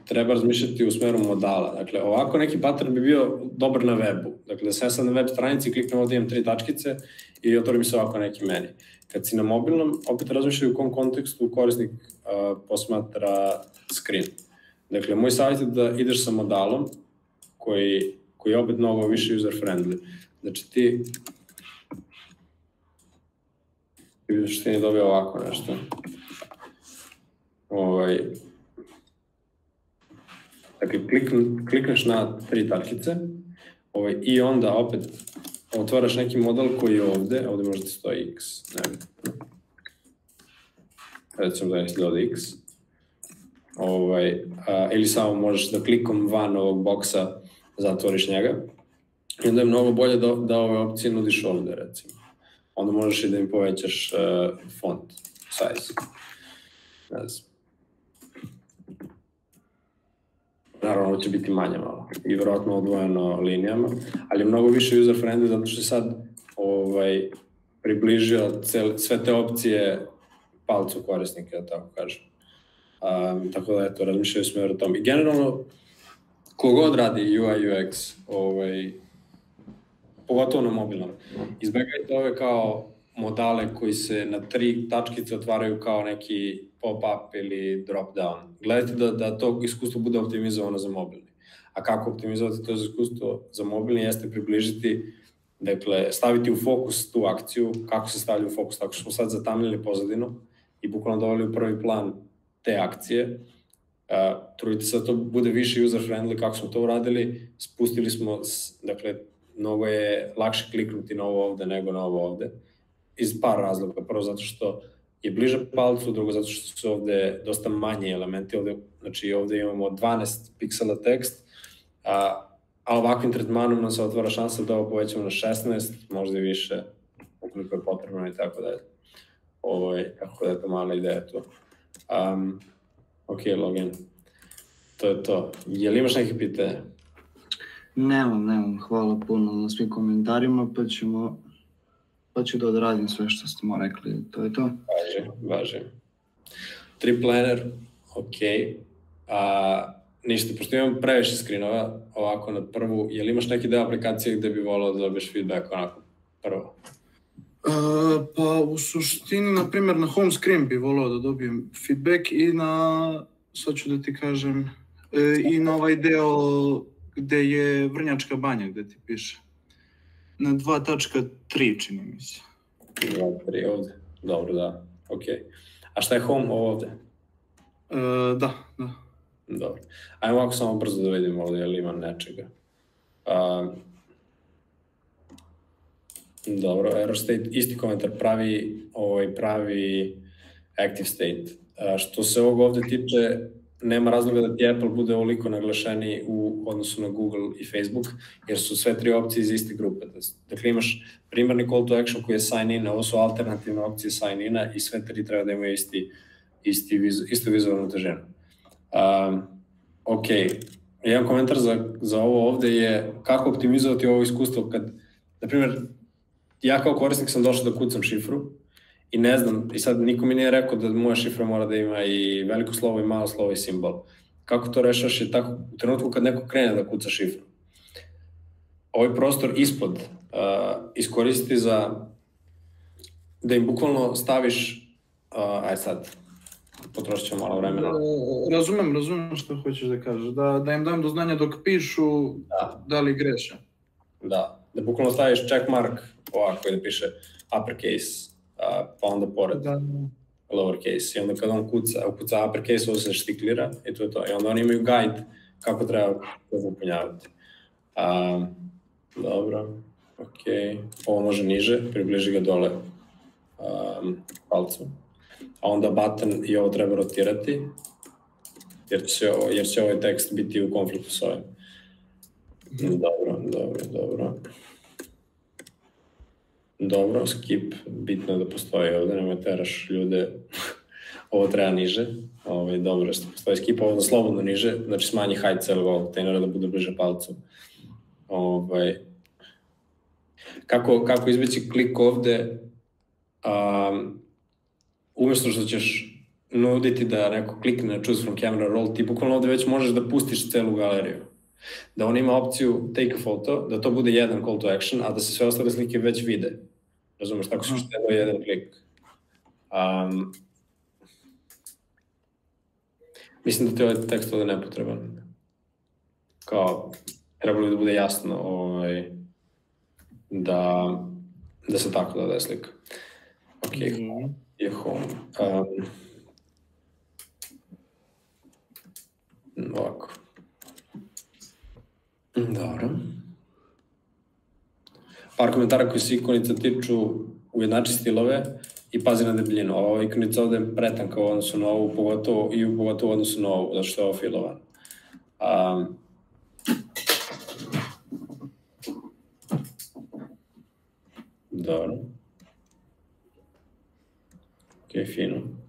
treba razmišljati u smeru modala. Dakle, ovako neki pattern bi bio dobar na webu. Dakle, da se ja sad na web stranici kliknem ovdje imam tri tačkice i otvori mi se ovako neki meni. Kad si na mobilnom, opet razmišljaju u kom kontekstu korisnik uh, posmatra screen. Dakle, moj savjet je da ideš sa modalom koji, koji je opet mnogo više user friendly. Znači ti bi što ti dobio ovako nešto. Ovaj, Dakle, klikn, klikneš na tri tačkice ovaj, i onda opet otvaraš neki model koji je ovde, ovde možda stoji x, ne recimo da je ovde x, ovaj, a, ili samo možeš da klikom van ovog boksa zatvoriš njega. I onda je mnogo bolje da, da ove opcije nudiš ovde, recimo. Onda možeš i da im povećaš uh, font, size. Ne. Naravno, će biti manje malo i verovatno odvojeno linijama, ali je mnogo više user friendly zato što je sad ovaj, približio cel, sve te opcije palcu korisnika, da tako kažem. Um, tako da, eto, razmišljaju smjer o tom. I generalno, kogod radi UI, UX, ovaj, pogotovo na mobilnom, izbegajte ove kao modale koji se na tri tačkice otvaraju kao neki pop-up ili drop-down. Gledajte da, da to iskustvo bude optimizovano za mobilni. A kako optimizovati to za iskustvo za mobilni jeste približiti, dakle, staviti u fokus tu akciju, kako se stavlja u fokus, tako što smo sad zatamljili pozadinu i bukvalno doveli u prvi plan te akcije, Uh, trudite se da to bude više user friendly kako smo to uradili, spustili smo, dakle, mnogo je lakše kliknuti na ovo ovde nego na ovo ovde, iz par razloga. Prvo zato što je bliže palcu, drugo zato što su ovde dosta manji elementi, ovde, znači ovde imamo 12 piksela tekst, a, a ovakvim tretmanom nam se otvara šansa da ovo povećamo na 16, možda i više, ukoliko je potrebno i tako dalje. Ovo je, kako da je to mala ideja tu. Um, ok, login. To je to. Je li imaš neke pitanja? Nemam, nemam. Hvala puno na svim komentarima, pa ćemo pa ću da odradim sve što ste rekli, to je to. Važi, važi. Tri planner, ok. A, ništa, pošto imam previše skrinova, ovako na prvu, jel imaš neki deo aplikacije gde bi volao da dobiješ feedback onako prvo? Uh, pa u suštini, na primjer, na home screen bi volao da dobijem feedback i na, sad ću da ti kažem, e, i na ovaj deo gde je Vrnjačka banja, gde ti piše. Na 2.3 čini mi se. 2, 3 ovde. Dobro, da. Ok. A šta je home ovde? Uh, da, da. Dobro. Ajmo ovako samo brzo da vidimo ovde, jel ima nečega. Uh, dobro, error state, isti komentar, pravi, ovaj, pravi active state. Uh, što se ovog ovde tiče, nema razloga da ti Apple bude ovoliko naglašeni u odnosu na Google i Facebook, jer su sve tri opcije iz iste grupe. Dakle, imaš primarni call to action koji je sign in, ovo su alternativne opcije sign ina i sve tri treba da imaju isti, isti, istu vizualnu težinu. Um, ok, jedan komentar za, za ovo ovde je kako optimizovati ovo iskustvo kad, na primjer, ja kao korisnik sam došao da kucam šifru i ne znam, i sad niko mi nije rekao da moja šifra mora da ima i veliko slovo i malo slovo i simbol. Kako to rešaš je tako, u trenutku kad neko krene da kuca šifru. Ovaj prostor ispod uh, iskoristi za da im bukvalno staviš, uh, aj sad, potrošit ćemo malo vremena. Razumem, razumem što hoćeš da kažeš. Da, da im dam do znanja dok pišu da, da li greše. Da, da bukvalno staviš check mark ovako i da piše uppercase, pa onda pored da. lowercase. I onda kad on kuca, ukuca uppercase, ovo se štiklira i to je to. I onda oni imaju guide kako treba to upunjavati. Uh, dobro, ok. Ovo može niže, približi ga dole um, palcu a onda button i ovo treba rotirati, jer će, ovo, jer će ovaj tekst biti u konfliktu s ovim. Dobro, dobro, dobro. Dobro, skip, bitno da postoji ovde, nemoj teraš ljude, ovo treba niže, ovaj, dobro što postoji skip, ovo da slobodno niže, znači smanji height celog ovog kontejnera da bude bliže palcu. Ovaj, kako, kako izbeći klik ovde, um, umesto što ćeš nuditi da neko klikne na choose from camera roll, ti bukvalno ovde već možeš da pustiš celu galeriju. Da on ima opciju take a photo, da to bude jedan call to action, a da se sve ostale slike već vide. Razumeš, tako su šteno jedan klik. Um, mislim da ti ovaj tekst ovde nepotreban. Kao, trebalo bi da bude jasno ovaj, da, da se tako dodaje slika. Ok. Mm je home. Um, ovako. Dobro. Par komentara koji se ikonica tiču ujednači stilove i pazi na debljinu. Ova ikonica ovde je pretanka u odnosu na ovu, pogotovo, i pogotovo u odnosu na ovu, zato što je ovo filovan. Um, dobro. Ok, fino.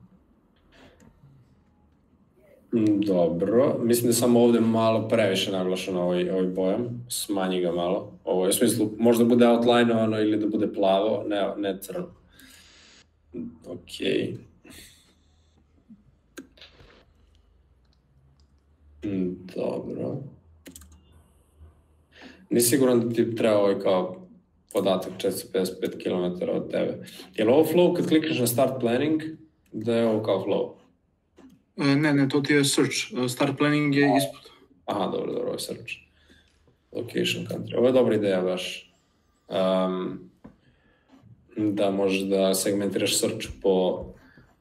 Mm, dobro, mislim da samo ovde malo previše naglašeno ovaj, ovaj bojam, smanji ga malo. Ovo je smislu, možda bude outlineovano ili da bude plavo, ne, ne crno. Ok. Mm, dobro. Nisi siguran da ti treba ovaj kao podatak 455 km od tebe. Je li ovo flow kad klikaš na start planning, da je ovo kao flow? E, ne, ne, to ti je search. E, start planning je ispod. Aha, dobro, dobro, ovo je search. Location country. Ovo je dobra ideja baš. Um, da možeš da segmentiraš search po,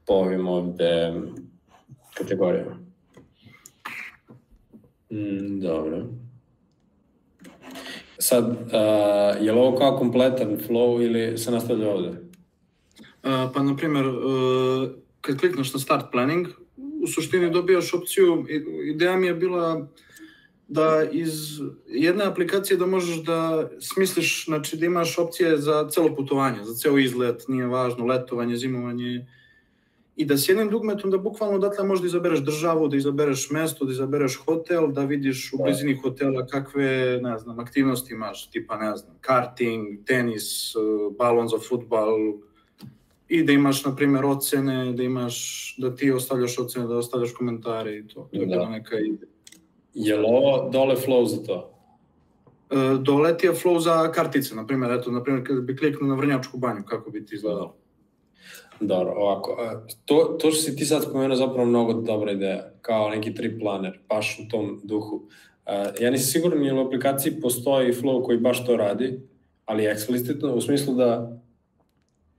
po ovim ovde kategorijama. Mm, dobro. Sad, uh, je li ovo kao kompletan flow ili se nastavlja ovde? Uh, pa, na primjer, uh, kad klikneš na start planning, u suštini dobijaš opciju, ideja mi je bila da iz jedne aplikacije da možeš da smisliš, znači da imaš opcije za celo putovanje, za ceo izlet, nije važno, letovanje, zimovanje, i da s jednim dugmetom da bukvalno odatle možda izabereš državu, da izabereš mesto, da izabereš hotel, da vidiš u da. blizini hotela kakve, ne znam, aktivnosti imaš, tipa, ne znam, karting, tenis, balon za futbal, i da imaš, na primjer, ocene, da imaš, da ti ostavljaš ocene, da ostavljaš komentare i to. To je da. bila neka ide. Je li ovo dole flow za to? E, dole ti je flow za kartice, na primjer, eto, na primjer, kada bi kliknuo na vrnjačku banju, kako bi ti izgledalo? Dobro, ovako, a, to, to što si ti sad spomenuo zapravo mnogo dobra ideja, kao neki trip planer, baš u tom duhu. A, ja nisam siguran je li u aplikaciji postoji flow koji baš to radi, ali eksplicitno, u smislu da,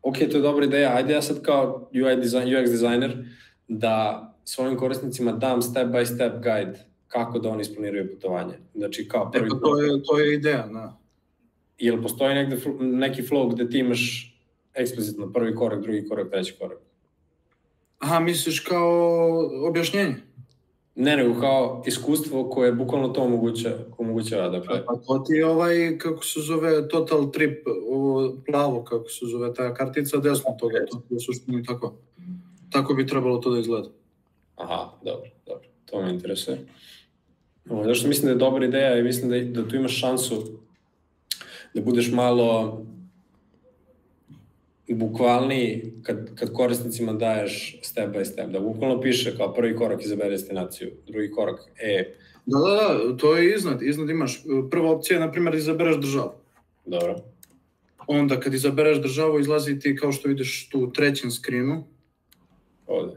ok, to je dobra ideja, ajde ja sad kao UI design, UX designer da svojim korisnicima dam step by step guide kako da oni isplaniraju putovanje. Znači, kao prvi... Eto, to je, to je ideja, da. Jel postoji negde, neki flow gde ti imaš eksplicitno prvi korak, drugi korak, treći korak? Aha, misliš kao objašnjenje? Ne, nego kao iskustvo koje bukvalno to omoguća, omogućava. Dakle, Pa to ti je ovaj, kako se zove, Total Trip, ovo plavo, kako se zove, ta kartica desno toga, to je suštini tako. Tako bi trebalo to da izgleda. aha, dobro, dobro, to me interesuje. Ovo, zašto mislim da je dobra ideja i mislim da, da tu imaš šansu da budeš malo bukvalniji kad, kad korisnicima daješ step by step, da bukvalno piše kao prvi korak izabere destinaciju, drugi korak, e, Da, da, da, to je iznad, iznad imaš, prva opcija je, na primjer, izabereš državu. dobro, Onda kad izabereš državu, izlazi ti, kao što vidiš tu u trećem skrinu, ovde.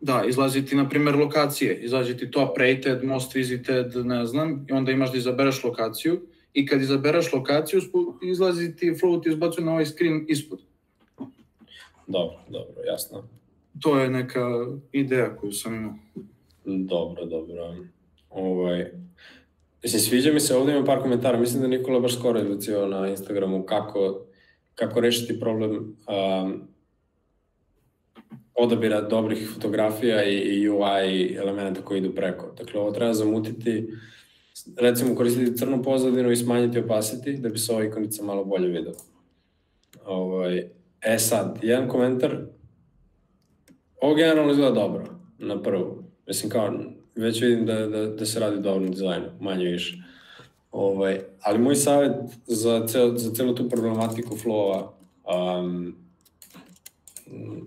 Da, izlazi ti, na primjer, lokacije. Izlazi ti top rated, most visited, ne znam, i onda imaš da izabereš lokaciju. I kad izabereš lokaciju, izlazi ti, flow ti izbacuje na ovaj screen ispod. Dobro, dobro, jasno. To je neka ideja koju sam imao. Dobro, dobro. Ovaj, mislim, sviđa mi se, ovde ima par komentara, mislim da Nikola baš skoro izbacio na Instagramu kako, kako rešiti problem um, odabira dobrih fotografija i, i UI elementa koji idu preko. Dakle, ovo treba zamutiti, recimo koristiti crnu pozadinu i smanjiti opacity da bi se ova ikonica malo bolje videla. Ovaj, e sad, jedan komentar, ovo generalno izgleda dobro na prvu. Mislim kao, već vidim da, da, da se radi dobro na dizajnu, manje više. Ovaj, ali moj savjet za, cel, za celu tu problematiku flowa um,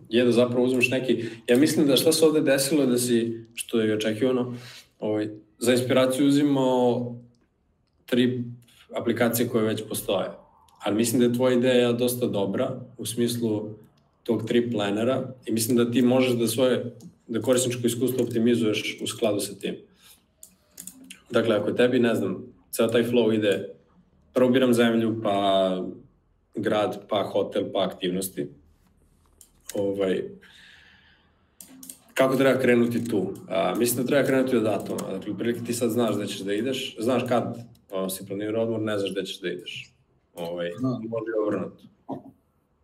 je da zapravo uzmeš neki, ja mislim da šta se ovde desilo da si, što je očekivano, ovaj, za inspiraciju uzimao tri aplikacije koje već postoje. Ali mislim da je tvoja ideja dosta dobra u smislu tog trip planera i mislim da ti možeš da svoje da korisničko iskustvo optimizuješ u skladu sa tim. Dakle, ako tebi, ne znam, ceo taj flow ide, prvo biram zemlju, pa grad, pa hotel, pa aktivnosti, ovaj, kako treba krenuti tu? A, mislim da treba krenuti od datuma. Dakle, prilike ti sad znaš gde ćeš da ideš, znaš kad o, si planirao odmor, ne znaš gde ćeš da ideš. Ovaj, Da. može i obrnuto.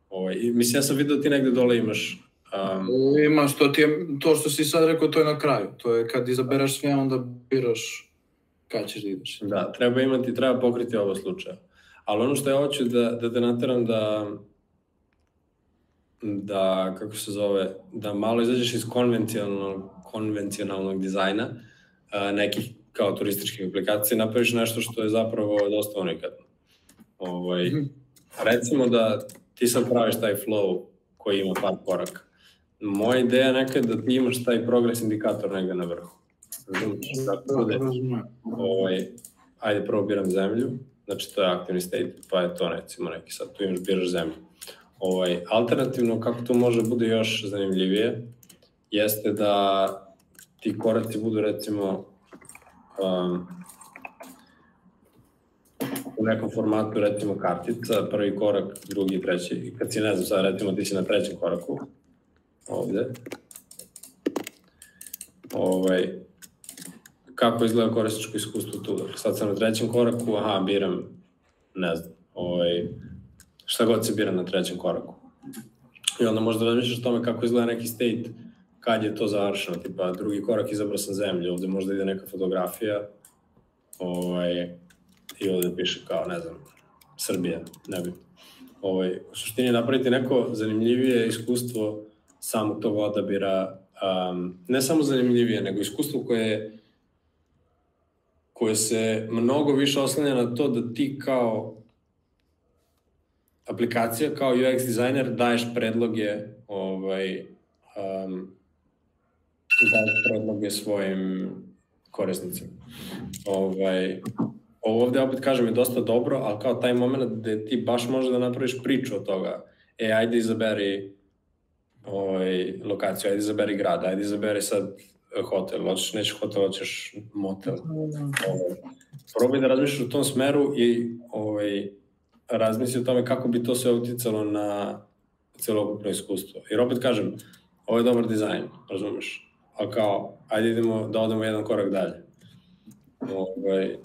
Ovaj, i, mislim, ja sam vidio da ti negde dole imaš um, Imaš to, ti je, to što si sad rekao, to je na kraju. To je kad izabereš sve, onda biraš kad ćeš da ideš. Da, treba imati, treba pokriti ovo slučaja. Ali ono što ja hoću da, da te nateram da, da, kako se zove, da malo izađeš iz konvencionalnog, konvencionalnog dizajna a, nekih kao turističkih aplikacija, napraviš nešto što je zapravo dosta unikatno. Ovaj, recimo da ti sad praviš taj flow koji ima par koraka. Moja ideja nekad je da ti imaš taj progres indikator negde na vrhu. Razumeš? Da, Da, ovaj, ajde prvo biram zemlju, znači to je aktivni state, pa je to recimo neki sad, tu imaš biraš zemlju. Ovaj, alternativno, kako to može bude još zanimljivije, jeste da ti koraci budu recimo um, u nekom formatu recimo kartica, prvi korak, drugi, treći, kad si ne znam sad recimo ti si na trećem koraku, ovde, ovaj, kako izgleda korisničko iskustvo tu. Dakle, sad sam na trećem koraku, aha, biram, ne znam, ovaj, šta god se bira na trećem koraku. I onda možda razmišljaš o tome kako izgleda neki state, kad je to završeno, tipa drugi korak izabrao sam zemlju, ovde možda ide neka fotografija, ovaj, i ovde piše kao, ne znam, Srbija, ne bi. Ovaj, u suštini napraviti neko zanimljivije iskustvo samog tog odabira, um, ne samo zanimljivije, nego iskustvo koje je koje se mnogo više oslanja na to da ti kao aplikacija, kao UX dizajner daješ predloge ovaj, um, daješ predloge svojim korisnicima. Ovaj, ovo ovde opet kažem je dosta dobro, ali kao taj moment gde ti baš možeš da napraviš priču od toga. E, ajde izaberi ovaj, lokaciju, ajde izaberi grad, ajde izaberi sad hotel, hoćeš, nećeš hotel, hoćeš motel. Ovaj, probaj da razmišljaš u tom smeru i ovaj, razmisli o tome kako bi to sve uticalo na celokupno iskustvo. Jer opet kažem, ovo je dobar dizajn, razumeš? Ali kao, ajde idemo da odemo jedan korak dalje. Ovaj,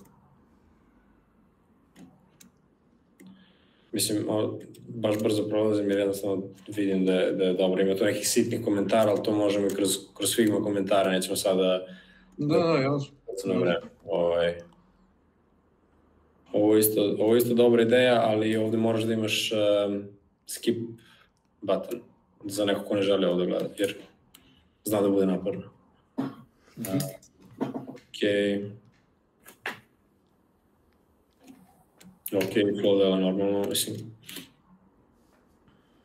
mislim, baš brzo prolazim jer jednostavno vidim da je, da je dobro. Ima tu nekih sitnih komentara, ali to možemo i kroz, kroz Figma komentara, nećemo sada... Da, da, jasno. Vreme. Ovaj, ovo, isto, ovo isto dobra ideja, ali ovde moraš da imaš um, skip button za neko ko ne želi ovde gledati, jer zna da bude naporno. Uh, ok. Ok, flow normalno, mislim.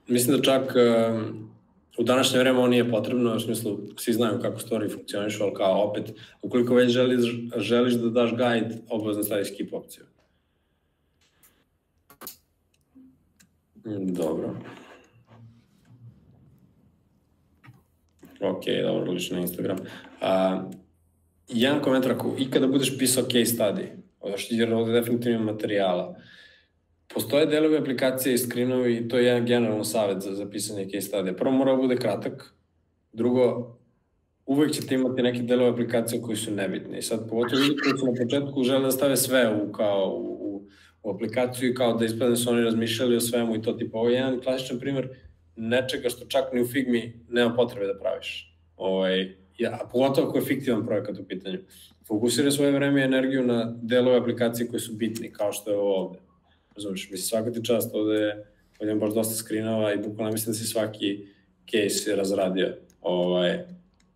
Mislim da čak um, u današnje vreme ovo nije potrebno, u smislu svi znaju kako story funkcionišu, ali kao opet, ukoliko već želiš, želiš da daš guide, obavezno stavi skip opciju. Dobro. Ok, dobro, lično na Instagram. A, jedan komentar, ako ikada budeš pisao case study, jer ovde definitivno ima materijala, postoje delovi aplikacije i screenovi i to je jedan generalno savjet za, za pisanje case study. Prvo mora da bude kratak, drugo, uvek ćete imati neke delove aplikacije koji su nebitni. I sad, pogotovo ljudi koji su na početku žele da stave sve u, kao, u, u, aplikaciju i kao da ispadne su oni razmišljali o svemu i to tipa. Ovo je jedan klasičan primer nečega što čak ni u Figmi nema potrebe da praviš. Ovaj, ja, a pogotovo ako je fiktivan projekat u pitanju. Fokusira svoje vreme i energiju na delove aplikacije koji su bitni, kao što je ovo ovde. Razumiješ, mislim, svaka ti čast ovde, ovde imam baš dosta skrinova i bukvalno mislim da si svaki case razradio. Ovaj,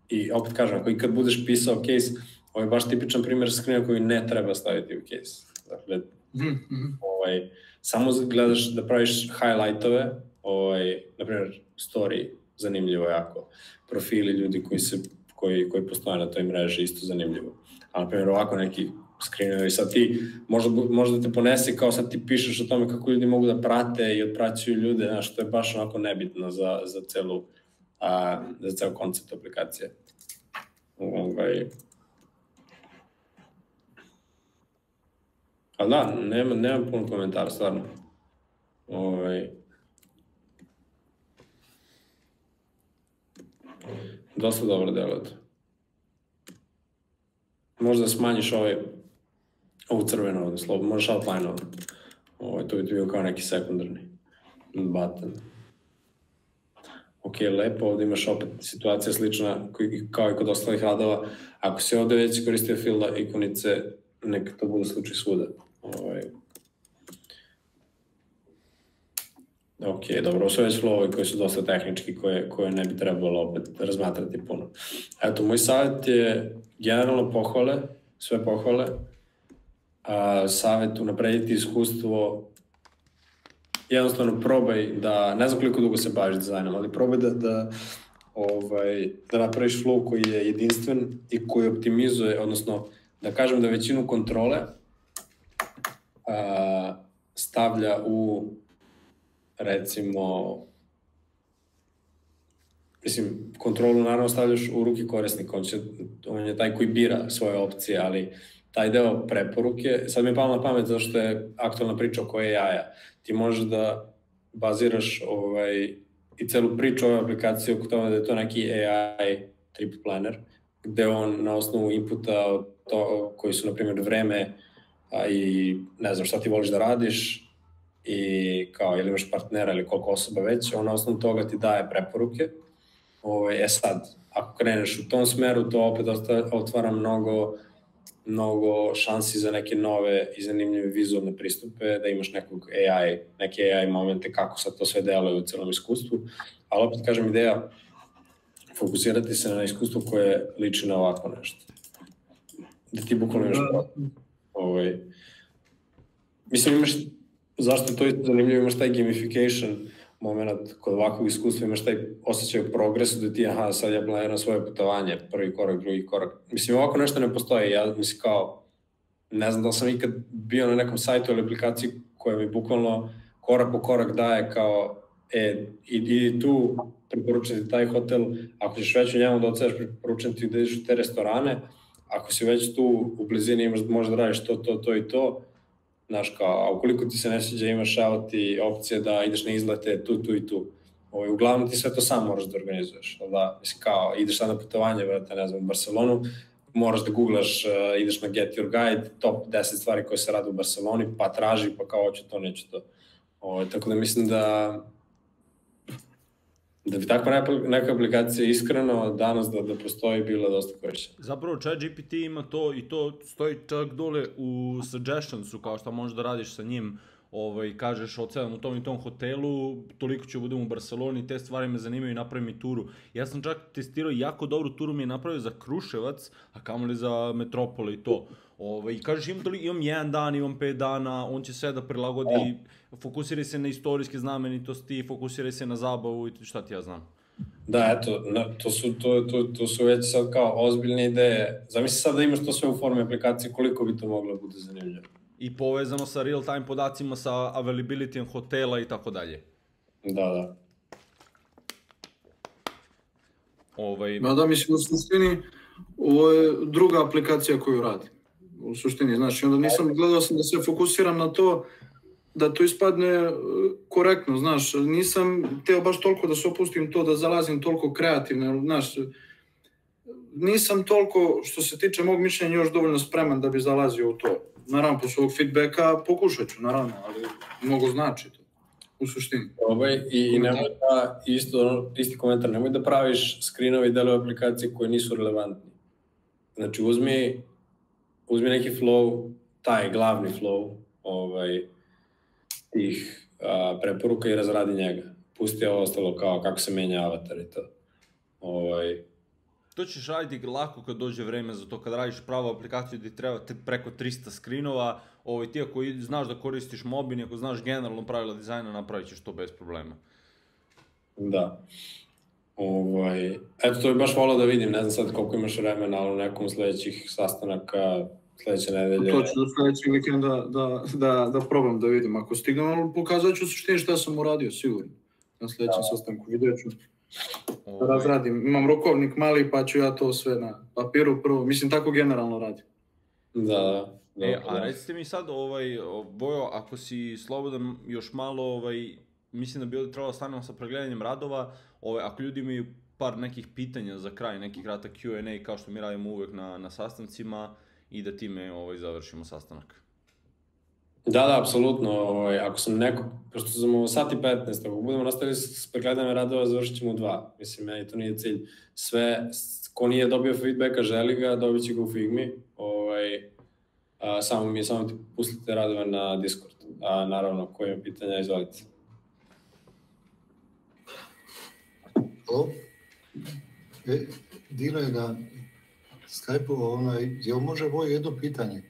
I opet kažem, ako ikad budeš pisao case, ovo je baš tipičan primjer skrina koji ne treba staviti u case. Dakle, mm -hmm. ovaj, samo gledaš da praviš highlightove, ovaj, na primjer, story, zanimljivo jako. Profili ljudi koji, se, koji, koji postoje na toj mreži, isto zanimljivo. A, na primjer, ovako neki screenovi, sad ti, možda, možda te ponese kao sad ti pišeš o tome kako ljudi mogu da prate i odpraćuju ljude, znaš, to je baš onako nebitno za, za celu, a, za ceo koncept aplikacije. Ovaj, A da, nema, nema puno komentara, stvarno. Ovaj, dosta dobro deluje to. Možda smanjiš ovaj, ovu crvenu ovde, slobo, možeš outline ovde. Ovaj, to bi bio kao neki sekundarni button. Ok, lepo, ovde imaš opet situacija slična kao i kod ostalih radova. Ako si ovde već koristio filda ikonice, neka to bude slučaj svuda. Ovaj, Ok, dobro, sve već flowovi koji su dosta tehnički, koje, koje ne bi trebalo opet razmatrati puno. Eto, moj savjet je generalno pohvale, sve pohvale, a, savjet unaprediti iskustvo, jednostavno probaj da, ne znam koliko dugo se baviš dizajnom, ali probaj da, da, ovaj, da napraviš flow koji je jedinstven i koji optimizuje, odnosno da kažem da većinu kontrole a, stavlja u recimo mislim, kontrolu naravno stavljaš u ruke korisnika, on, će, on je taj koji bira svoje opcije, ali taj deo preporuke, sad mi je palo na pamet zato što je aktualna priča oko AI-a. Ti možeš da baziraš ovaj, i celu priču ove aplikacije oko tome da je to neki AI trip planner, gde on na osnovu inputa to, koji su, na primjer, vreme a, i ne znam šta ti voliš da radiš, i kao ili imaš partnera ili koliko osoba već, on na osnovu toga ti daje preporuke. Ovaj, e sad, ako kreneš u tom smeru, to opet otvara mnogo, mnogo šansi za neke nove i zanimljive vizualne pristupe, da imaš nekog AI, neke AI momente kako sad to sve deluje u celom iskustvu. Ali opet kažem ideja, fokusirati se na iskustvo koje liči na ovako nešto. Da ti bukvalno imaš da. ovaj, mislim imaš zašto je to isto zanimljivo, imaš taj gamification moment kod ovakvog iskustva imaš taj osjećaj progresu da ti, aha, sad ja planiram svoje putovanje, prvi korak, drugi korak. Mislim, ovako nešto ne postoji, ja mislim kao, ne znam da sam ikad bio na nekom sajtu ili aplikaciji koja mi bukvalno korak po korak daje kao, e, idi tu, preporučujem ti taj hotel, ako ćeš već u njemu da odsadaš, preporučujem ti da ideš u te restorane, ako si već tu u blizini imaš, možda da radiš to, to, to i to, znaš kao, a ukoliko ti se ne sviđa imaš evo ti opcije da ideš na izlete tu, tu i tu. Ovaj, uglavnom ti sve to sam moraš da organizuješ, da, mislim kao, ideš sad na putovanje, vrate, ne znam, u Barcelonu, moraš da googlaš, uh, ideš na Get Your Guide, top 10 stvari koje se rade u Barceloni, pa traži, pa kao hoću to, neću to. Ovaj, tako da mislim da da bi takva neka aplikacija iskreno danas da, da postoji bila dosta korišćena. Zapravo chat GPT ima to i to stoji čak dole u suggestionsu kao što možeš da radiš sa njim ovaj, kažeš odsedam u tom i tom hotelu, toliko ću da budem u Barceloni, te stvari me zanimaju i napravim i turu. Ja sam čak testirao jako dobru turu mi je napravio za Kruševac, a kamoli za Metropole i to. Ovaj, kažeš imam, toliko, imam jedan dan, imam pet dana, on će sve da prilagodi, fokusiraj se na istorijske znamenitosti, fokusiraj se na zabavu i šta ti ja znam. Da, eto, na, to, su, to, to, to su već sad kao ozbiljne ideje. Zamisli sad da imaš to sve u formi aplikacije, koliko bi to moglo da bude zanimljivo i povezano sa real-time podacima, sa availability hotela i tako dalje. Da, da. Ovaj... Ma da, mislim, u suštini, ovo je druga aplikacija koju radim. U suštini, znači, onda nisam, gledao sam da se fokusiram na to, da to ispadne e, korektno, znaš, nisam teo baš toliko da se opustim to, da zalazim toliko kreativno, znaš, nisam toliko, što se tiče mog mišljenja, još dovoljno spreman da bi zalazio u to naravno, po svog feedbacka pokušat ću, naravno, ali mnogo znači to, u suštini. Probaj i, i nemoj da, isto, isti komentar, nemoj da praviš screenove i aplikacije koje nisu relevantni. Znači, uzmi, uzmi neki flow, taj glavni flow, ovaj, tih a, preporuka i razradi njega. Pusti ovo ostalo kao kako se menja avatar i to. Ovaj, To ćeš raditi lako kad dođe vreme za to, kad radiš pravu aplikaciju gde treba te preko 300 skrinova, ovaj, ti ako znaš da koristiš Mobin, ako znaš generalno pravila dizajna, napravit ćeš to bez problema. Da. Ovaj, eto, to bi baš volao da vidim, ne znam sad koliko imaš vremena, ali u nekom sledećih sastanaka, sledeće nedelje. To ću do sledećeg vikenda da, da, da, da probam da vidim. Ako stignem, ali pokazat ću suštini šta sam uradio, sigurno. Na sledećem da. sastanku vidjet ću. Ovaj... razradim. Imam rokovnik mali pa ću ja to sve na papiru prvo. Mislim, tako generalno radim. Da, da. E, a recite mi sad, ovaj, Bojo, ako si slobodan još malo, ovaj, mislim da bi ovdje trebalo da stanemo sa pregledanjem radova, ovaj, ako ljudi imaju par nekih pitanja za kraj, neki kratak Q&A kao što mi radimo uvek na, na sastancima i da time ovaj, završimo sastanak. Da, da, apsolutno. Ovaj, ako sam neko, pošto sam u sati 15, ako budemo nastavili s pregledanjem radova, završit ćemo u dva. Mislim, meni to nije cilj. Sve, ko nije dobio feedbacka, želi ga, dobit će ga u Figmi. Ovaj, a, samo mi samo ti pustite radove na Discord. A, naravno, ko ima pitanja, izvolite. Halo? E, Dino je na Skype-u, onaj, jel može ovo jedno pitanje?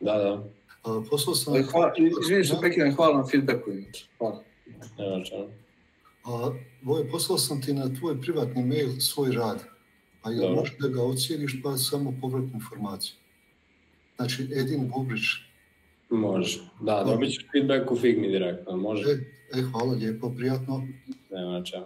Da, da. Poslao sam... E, hvala, izvini se, Pekine, hvala na feedbacku. Hvala. Evo, čao. A, Voje, poslao sam ti na tvoj privatni mail svoj rad. A jel možeš da ga ocijeniš pa samo povratnu informaciju? Znači, Edin Bubrić. Može. Da, dobit ćeš feedback u Figmi direktno. Može. E, e, hvala lijepo, prijatno. Nema čemu.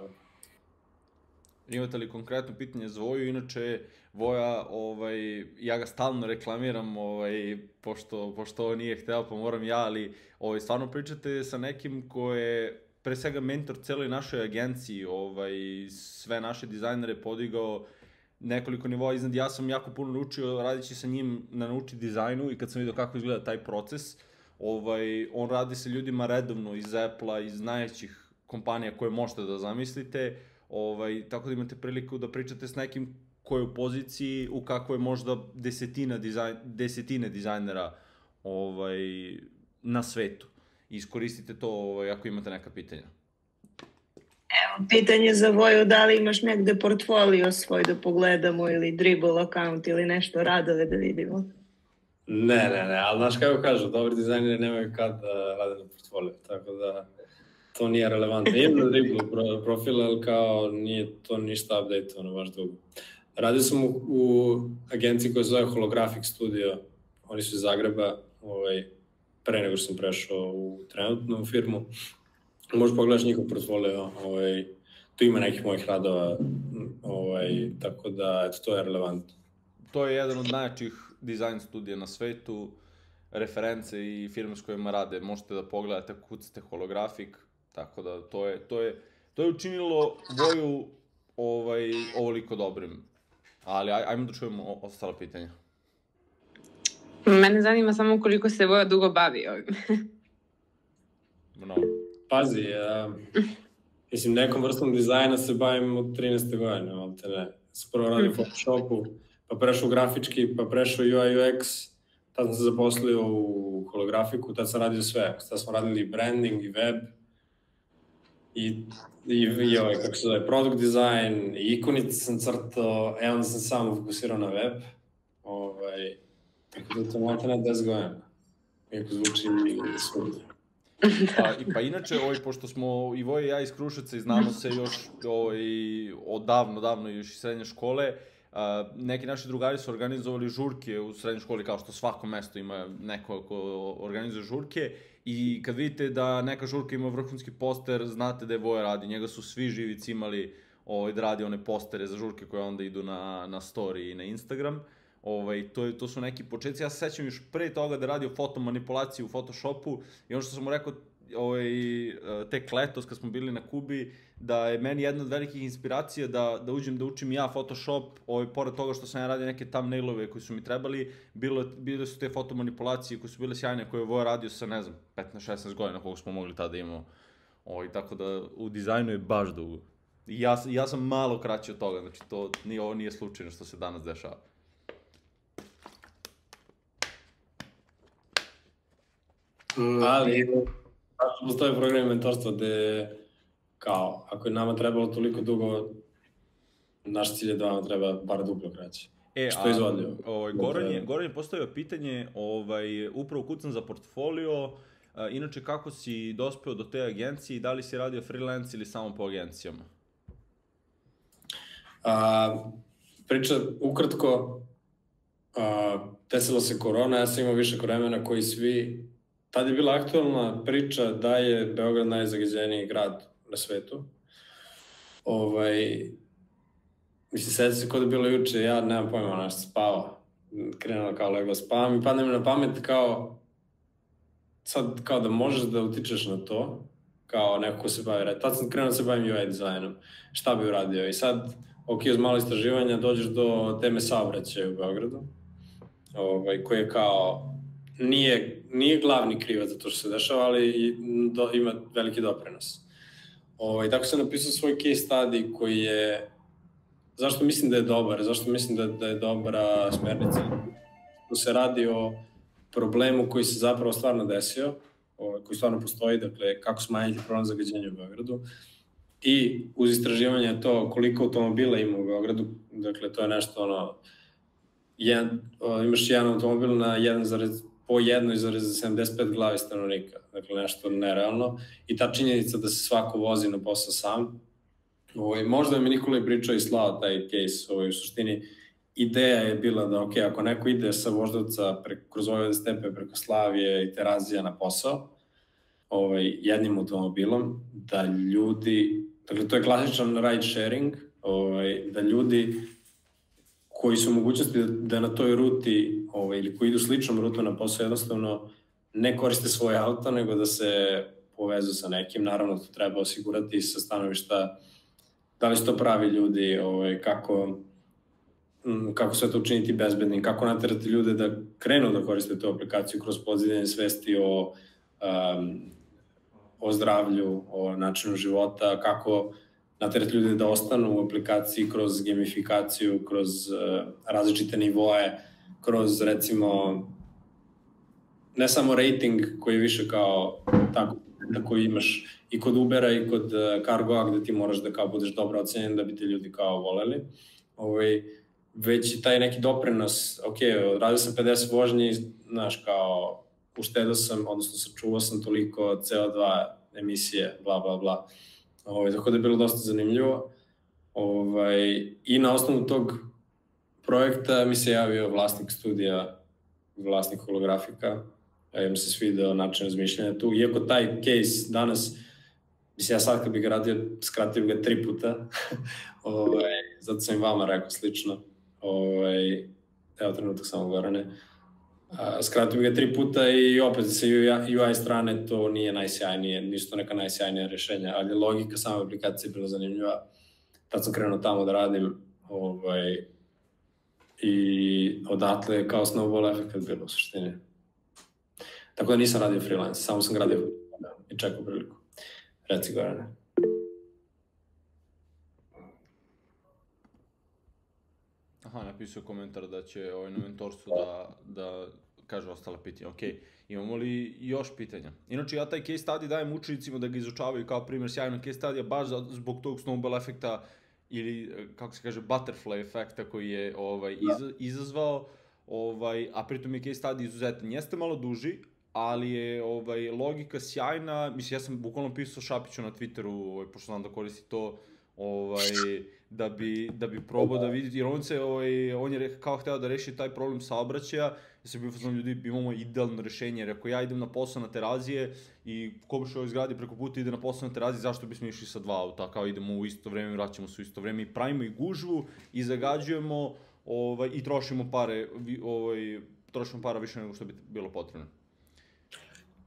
Imate li konkretno pitanje za Voju? Inače, Voja, ovaj, ja ga stalno reklamiram, ovaj, pošto, pošto ovo nije hteo, pa moram ja, ali ovaj, stvarno pričate sa nekim ko je pre svega mentor celoj našoj agenciji, ovaj, sve naše dizajnere podigao nekoliko nivoa iznad. Ja sam jako puno naučio radići sa njim na nauči dizajnu i kad sam vidio kako izgleda taj proces, ovaj, on radi sa ljudima redovno iz Apple-a, iz najvećih kompanija koje možete da zamislite, ovaj, tako da imate priliku da pričate s nekim ko je u poziciji, u kako je možda desetina dizajn, desetine dizajnera ovaj, na svetu. Iskoristite to ovaj, ako imate neka pitanja. Evo, pitanje za Voju, da li imaš negde portfolio svoj da pogledamo ili dribble account ili nešto radove da vidimo? Ne, ne, ne, ali znaš kako kažu, dobri dizajneri nemaju kad da rade na portfolio, tako da to nije relevantno. Imam na driblu pro, profil, ali kao nije to ništa update, ono baš dugo. Radio sam u, u agenciji koja se zove Holographic Studio, oni su iz Zagreba, ovaj, pre nego što sam prešao u trenutnu firmu. Možeš pogledaš njihov portfolio, ovaj, tu ima nekih mojih radova, ovaj, tako da eto, to je relevantno. To je jedan od najjačih dizajn studija na svetu, reference i firme s kojima rade, možete da pogledate, kucate holografik, tako da to je, to je, to je učinilo Voju ovaj, ovoliko dobrim. Ali aj, ajmo da čujemo ostala pitanja. Mene zanima samo koliko se Voja dugo bavi ovim. Mnogo. Pazi, ja, mislim, nekom vrstom dizajna se bavim od 13. godine, ali te ne. Sam prvo radio u Photoshopu, pa prešao grafički, pa prešao UI UX, tad sam se zaposlio u holografiku, tad sam radio sve. Tad smo radili branding i web, i, i, i ovaj, kako se zove, product design, i ikonice sam crtao, e onda sam samo fokusirao na web. Ovaj, tako da to malo na 10 godina. Iako zvuči svugdje. Pa, i, pa inače, ovaj, pošto smo i Voje i ja iz Kruševca i znamo se još ovaj, odavno, davno još iz srednje škole, Uh, neki naši drugari su organizovali žurke u srednjoj školi, kao što svako mesto ima neko ko organizuje žurke i kad vidite da neka žurka ima vrhunski poster, znate da je Voja radi, njega su svi živici imali ovaj, da radi one postere za žurke koje onda idu na, na story i na Instagram. Ovaj, to, to su neki početci. Ja se sećam još pre toga da radio fotomanipulaciju u Photoshopu i ono što sam mu rekao, ovaj, tek letos kad smo bili na Kubi, da je meni jedna od velikih inspiracija da, da uđem da učim ja Photoshop, ovaj, pored toga što sam ja radio neke thumbnailove koji su mi trebali, bilo, bile su te fotomanipulacije koje su bile sjajne, koje je Voja radio sa, ne znam, 15-16 godina koliko smo mogli tada da imamo. Ovaj, tako da u dizajnu je baš dugo. I ja, ja sam malo kraći od toga, znači to nije, ovo nije slučajno što se danas dešava. Ali, postoje program mentorstva gde kao, ako je nama trebalo toliko dugo, naš cilj je da vam treba bar duplo kraće. E, što je izvodljivo. Ovaj, Goran, je, Goran je postavio pitanje, ovaj, upravo kucam za portfolio, a, inače kako si dospeo do te agencije i da li si radio freelance ili samo po agencijama? A, priča ukratko, a, desila se korona, ja sam imao više vremena koji svi Tad je bila aktualna priča da je Beograd najzagađeniji grad na svetu. Ovaj, mislim, sveća se kod je bilo juče, ja nemam pojma, naš spava. Krenula kao legla spavam i padne mi na pamet kao sad kao da možeš da utičeš na to, kao neko ko se bavi. Tad sam krenuo da se bavim UI dizajnom. Šta bi uradio? I sad, ok, uz malo istraživanja dođeš do teme saobraćaja u Beogradu, ovaj, koji je kao nije, nije glavni krivac za to što se dešava, ali do, ima veliki doprinos. Ovaj, tako sam napisao svoj case study koji je, zašto mislim da je dobar, zašto mislim da, da je dobra smernica. Tu se radi o problemu koji se zapravo stvarno desio, ovaj, koji stvarno postoji, dakle, kako smanjiti problem zagađenja u Beogradu. I uz istraživanje to koliko automobila ima u Beogradu, dakle, to je nešto ono, jedan, imaš jedan automobil na 1, po jednoj za 75 glavi stanovnika, dakle nešto nerealno. I ta činjenica da se svako vozi na posao sam, ovaj, možda mi Nikola i pričao i slao taj case, ovaj, u suštini ideja je bila da, ok, ako neko ide sa Voždovca preko, kroz ove stepe preko Slavije i Terazija na posao, ovaj, jednim automobilom, da ljudi, dakle to je klasičan ride sharing, ovaj, da ljudi koji su mogućnosti da, da na toj ruti ovaj, ili koji idu sličnom rutom na posao jednostavno ne koriste svoje auto, nego da se povezu sa nekim. Naravno, to treba osigurati sa stanovišta da li su to pravi ljudi, ovaj, kako, kako sve to učiniti bezbednim, kako naterati ljude da krenu da koriste tu aplikaciju kroz pozivljanje svesti o, um, o zdravlju, o načinu života, kako naterati ljude da ostanu u aplikaciji kroz gamifikaciju, kroz uh, različite nivoe, kroz recimo ne samo rating koji je više kao tako da koji imaš i kod Ubera i kod uh, Cargoa gde ti moraš da kao budeš dobro ocenjen da bi te ljudi kao voleli. Ovaj, već i taj neki doprinos, ok, radio sam 50 vožnji, znaš, kao uštedao sam, odnosno sačuvao sam toliko CO2 emisije, bla, bla, bla. Ovaj, tako da je bilo dosta zanimljivo. Ovaj, I na osnovu tog projekta mi se javio vlasnik studija, vlasnik holografika, ja mi se svideo način razmišljanja tu, iako taj case danas, mislim ja sad kad bih ga radio, skratio ga tri puta, ovaj, zato sam i vama rekao slično, ovaj, evo trenutak samo Gorane, A, skratio bih ga tri puta i opet sa UI strane to nije najsjajnije, nisu to neka najsjajnija rešenja, ali logika same aplikacije je bila zanimljiva. Tad sam krenuo tamo da radim ovaj, i odatle je kao snowball efekt bilo u suštini. Tako da nisam radio freelance, samo sam gradio i čekao priliku. Reci Gorane. Aha, napisao komentar da će ovaj na mentorstvu da, da kaže ostala pitanja. Ok, imamo li još pitanja? Inače, ja taj case study dajem učenicima da ga izučavaju kao primjer sjajnog case studija baš zbog tog snowball efekta ili, kako se kaže, butterfly efekta koji je ovaj, iz, izazvao, ovaj, a pritom je case study izuzetan. Jeste malo duži, ali je ovaj, logika sjajna. Mislim, ja sam bukvalno pisao Šapiću na Twitteru, ovaj, pošto znam da koristi to, ovaj, da bi, da bi probao da vidi, jer on se, ovaj, on je kao hteo da reši taj problem saobraćaja, ja sam bio fazon ljudi, imamo idealno rešenje, jer ako ja idem na posao na terazije i ko bi što zgradi preko puta ide na posao na terazije, zašto bismo išli sa dva auta, kao idemo u isto vreme, vraćamo se u isto vreme i pravimo i gužvu i zagađujemo ovaj, i trošimo pare, ovaj, trošimo para više nego što bi bilo potrebno.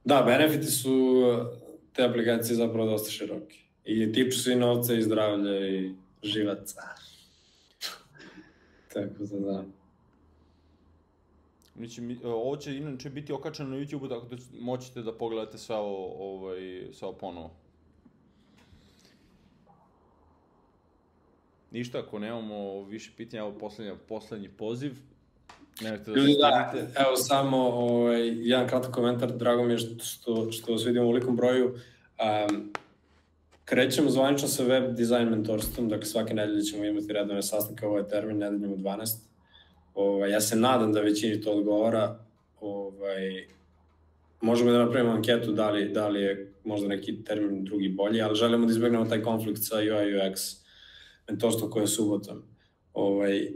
Da, benefiti su te aplikacije zapravo dosta široki. I tiču se i novca i zdravlja i živaca. Tako da da. Mislim, ovo će inače biti okačeno na YouTube-u, tako da moćete da pogledate sve ovo, ovaj, sve ovo ponovo. Ništa, ako nemamo više pitanja, evo poslednji, poslednji poziv. Nemojte da Ljudi, da, evo samo ovaj, jedan kratak komentar, drago mi je što, što, vas vidimo u velikom broju. Um, krećemo zvanično sa web design mentorstvom, dakle svake nedelje ćemo imati redovne sastanke, ovo je termin nedeljom u 12. Ovaj, ja se nadam da većini to odgovara. Ovaj, možemo da napravimo anketu da li, da li je možda neki termin drugi bolji, ali želimo da izbegnemo taj konflikt sa UI UX mentorstvo koje je subotom. Ovaj,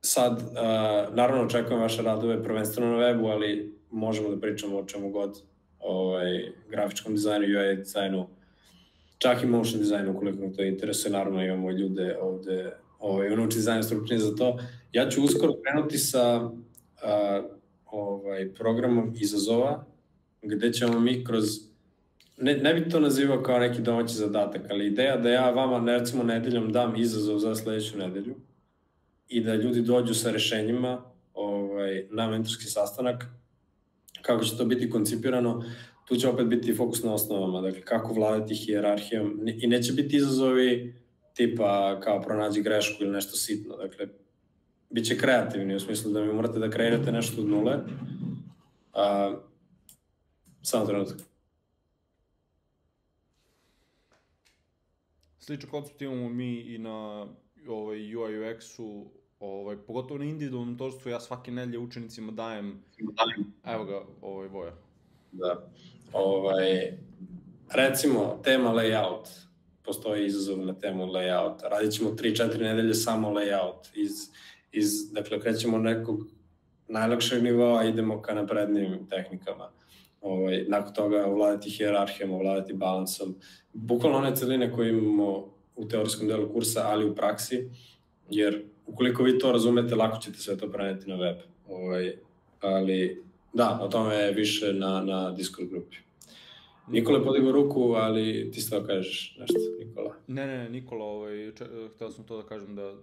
sad, uh, naravno očekujem vaše radove prvenstveno na webu, ali možemo da pričamo o čemu god, ovaj, grafičkom dizajnu, UI dizajnu, čak i motion dizajnu ukoliko to interesuje, naravno imamo ljude ovde ovaj, ono dizajn stručni za to. Ja ću uskoro krenuti sa a, ovaj, programom izazova, gde ćemo mi kroz ne, ne bih to nazivao kao neki domaći zadatak, ali ideja da ja vama recimo nedeljom dam izazov za sledeću nedelju i da ljudi dođu sa rešenjima ovaj, na mentorski sastanak, kako će to biti koncipirano, tu će opet biti fokus na osnovama, dakle kako vladati hijerarhijom i neće biti izazovi tipa kao pronađi grešku ili nešto sitno, dakle bit će kreativni u smislu da mi morate da kreirate nešto od nule. A, samo trenutak. Sličan koncept imamo mi i na ovaj, UI UX-u, ovaj, pogotovo na individualnom mentorstvu, ja svake nedelje učenicima dajem, evo ga, ovaj, Voja. Da. Ovaj, recimo, tema layout. Postoji izazov na temu layout. Radit ćemo 3-4 nedelje samo layout. Iz, iz, dakle, krećemo nekog najlakšeg nivoa, idemo ka naprednim tehnikama. Ovaj, nakon toga ovladati hijerarhijom, ovladati balansom. Bukvalno one celine koje imamo u teorijskom delu kursa, ali u praksi, jer ukoliko vi to razumete, lako ćete sve to preneti na web. Ovaj, ali Da, o tome je više na, na Discord grupi. Nikola je podigao ruku, ali ti što kažeš nešto, Nikola. Ne, ne, Nikola, ovaj, če, htio sam to da kažem da,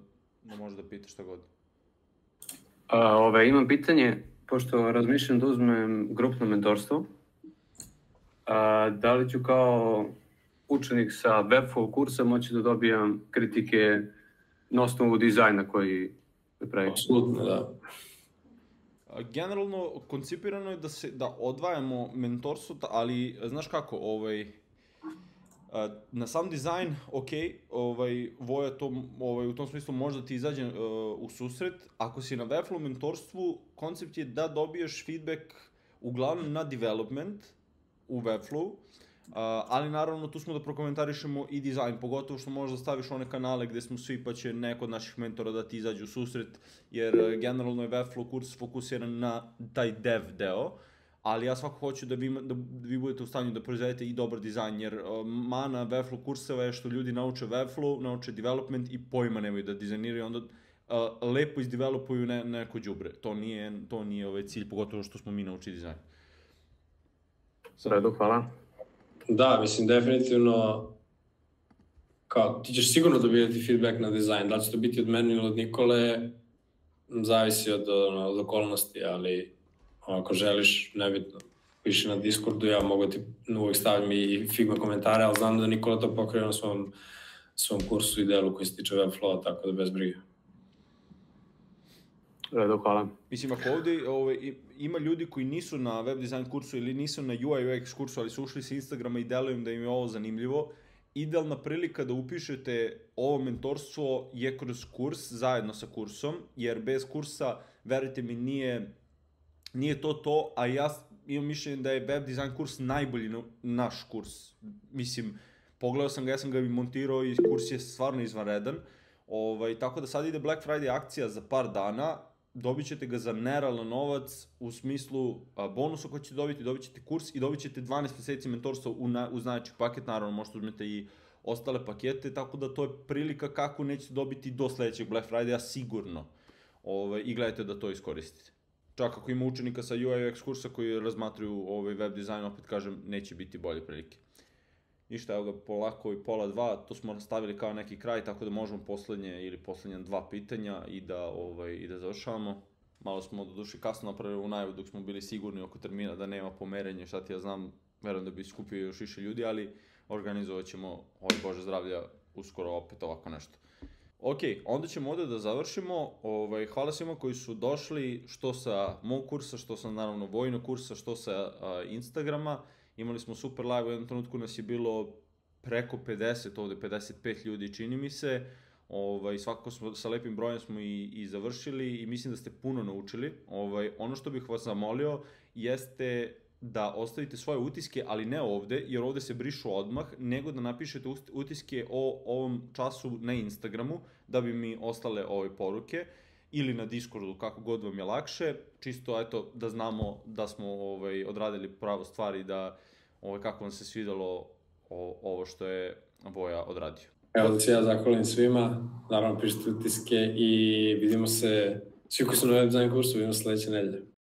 da može da pitaš šta god. A, ove, imam pitanje, pošto razmišljam da uzmem grupno mentorstvo, a, da li ću kao učenik sa webfov kursa moći da dobijam kritike na osnovu dizajna koji pravi? Apsolutno, da generalno koncipirano je da se da odvajamo mentorstvo, ali znaš kako, ovaj na sam dizajn, ok, ovaj, Voja to, ovaj, u tom smislu možda ti izađe uh, u susret. Ako si na Webflow mentorstvu, koncept je da dobiješ feedback uglavnom na development u Webflow, ali naravno tu smo da prokomentarišemo i dizajn, pogotovo što možeš da staviš one kanale gde smo svi pa će neko od naših mentora da ti izađe u susret, jer uh, generalno je Webflow kurs fokusiran na taj dev deo, ali ja svako hoću da vi, da vi budete u stanju da proizvedete i dobar dizajn, jer uh, mana Webflow kurseva je što ljudi nauče Webflow, nauče development i pojma nemaju da dizajniraju, onda uh, lepo izdevelopuju ne, neko đubre. To nije, to nije ovaj cilj, pogotovo što smo mi naučili dizajn. Sad. Redu, hvala. Da, mislim, definitivno kao, ti ćeš sigurno dobijati feedback na dizajn, da će to biti od mene ili od Nikole, zavisi od, od okolnosti, ali ako želiš, nebitno, piši na Discordu, ja mogu ti uvek stavim i Figma komentare, ali znam da Nikola to pokrio na svom, svom kursu i delu koji se tiče Webflow, tako da bez brige. Redu, hvala. Mislim, ako ovde ovaj, ima ljudi koji nisu na web design kursu ili nisu na UI UX kursu, ali su ušli sa Instagrama i delujem da im je ovo zanimljivo, idealna prilika da upišete ovo mentorstvo je kroz kurs, zajedno sa kursom, jer bez kursa, verite mi, nije, nije to to, a ja imam mišljenje da je web design kurs najbolji naš kurs. Mislim, pogledao sam ga, ja sam ga i montirao i kurs je stvarno izvanredan. Ovaj, tako da sad ide Black Friday akcija za par dana, dobit ćete ga za nerealan novac u smislu bonusa koji ćete dobiti, dobit ćete kurs i dobit ćete 12 meseci mentorstva u, na, u znači paket, naravno možete uzmete i ostale pakete, tako da to je prilika kako nećete dobiti do sledećeg Black Friday-a sigurno. Ove, I gledajte da to iskoristite. Čak ako ima učenika sa UI UX kursa koji razmatruju ovaj web dizajn, opet kažem, neće biti bolje prilike. Ništa, evo ga polako i pola dva, to smo nastavili kao neki kraj, tako da možemo poslednje ili poslednja dva pitanja i da, ovaj, i da završavamo. Malo smo do duši kasno napravili u najavu dok smo bili sigurni oko termina da nema pomerenja, šta ti ja znam, verujem da bi skupio još više ljudi, ali organizovat ćemo, ovaj Bože zdravlja, uskoro opet ovako nešto. Ok, onda ćemo ovde da završimo. Ovaj, hvala svima koji su došli, što sa mog kursa, što sa naravno vojnog kursa, što sa a, Instagrama. Imali smo super live, u jednom trenutku nas je bilo preko 50, ovde 55 ljudi čini mi se. Ovaj, svakako smo, sa lepim brojem smo i, i završili i mislim da ste puno naučili. Ovaj, ono što bih vas zamolio jeste da ostavite svoje utiske, ali ne ovde, jer ovde se brišu odmah, nego da napišete utiske o ovom času na Instagramu, da bi mi ostale ove poruke ili na Discordu, kako god vam je lakše, čisto eto da znamo da smo ovaj odradili pravo stvari da ovaj kako vam se svidelo o, ovo što je Voja odradio. Evo da se ja zahvalim svima, naravno pišite utiske i vidimo se, svi koji su na web design kursu, vidimo sledeće nedelje.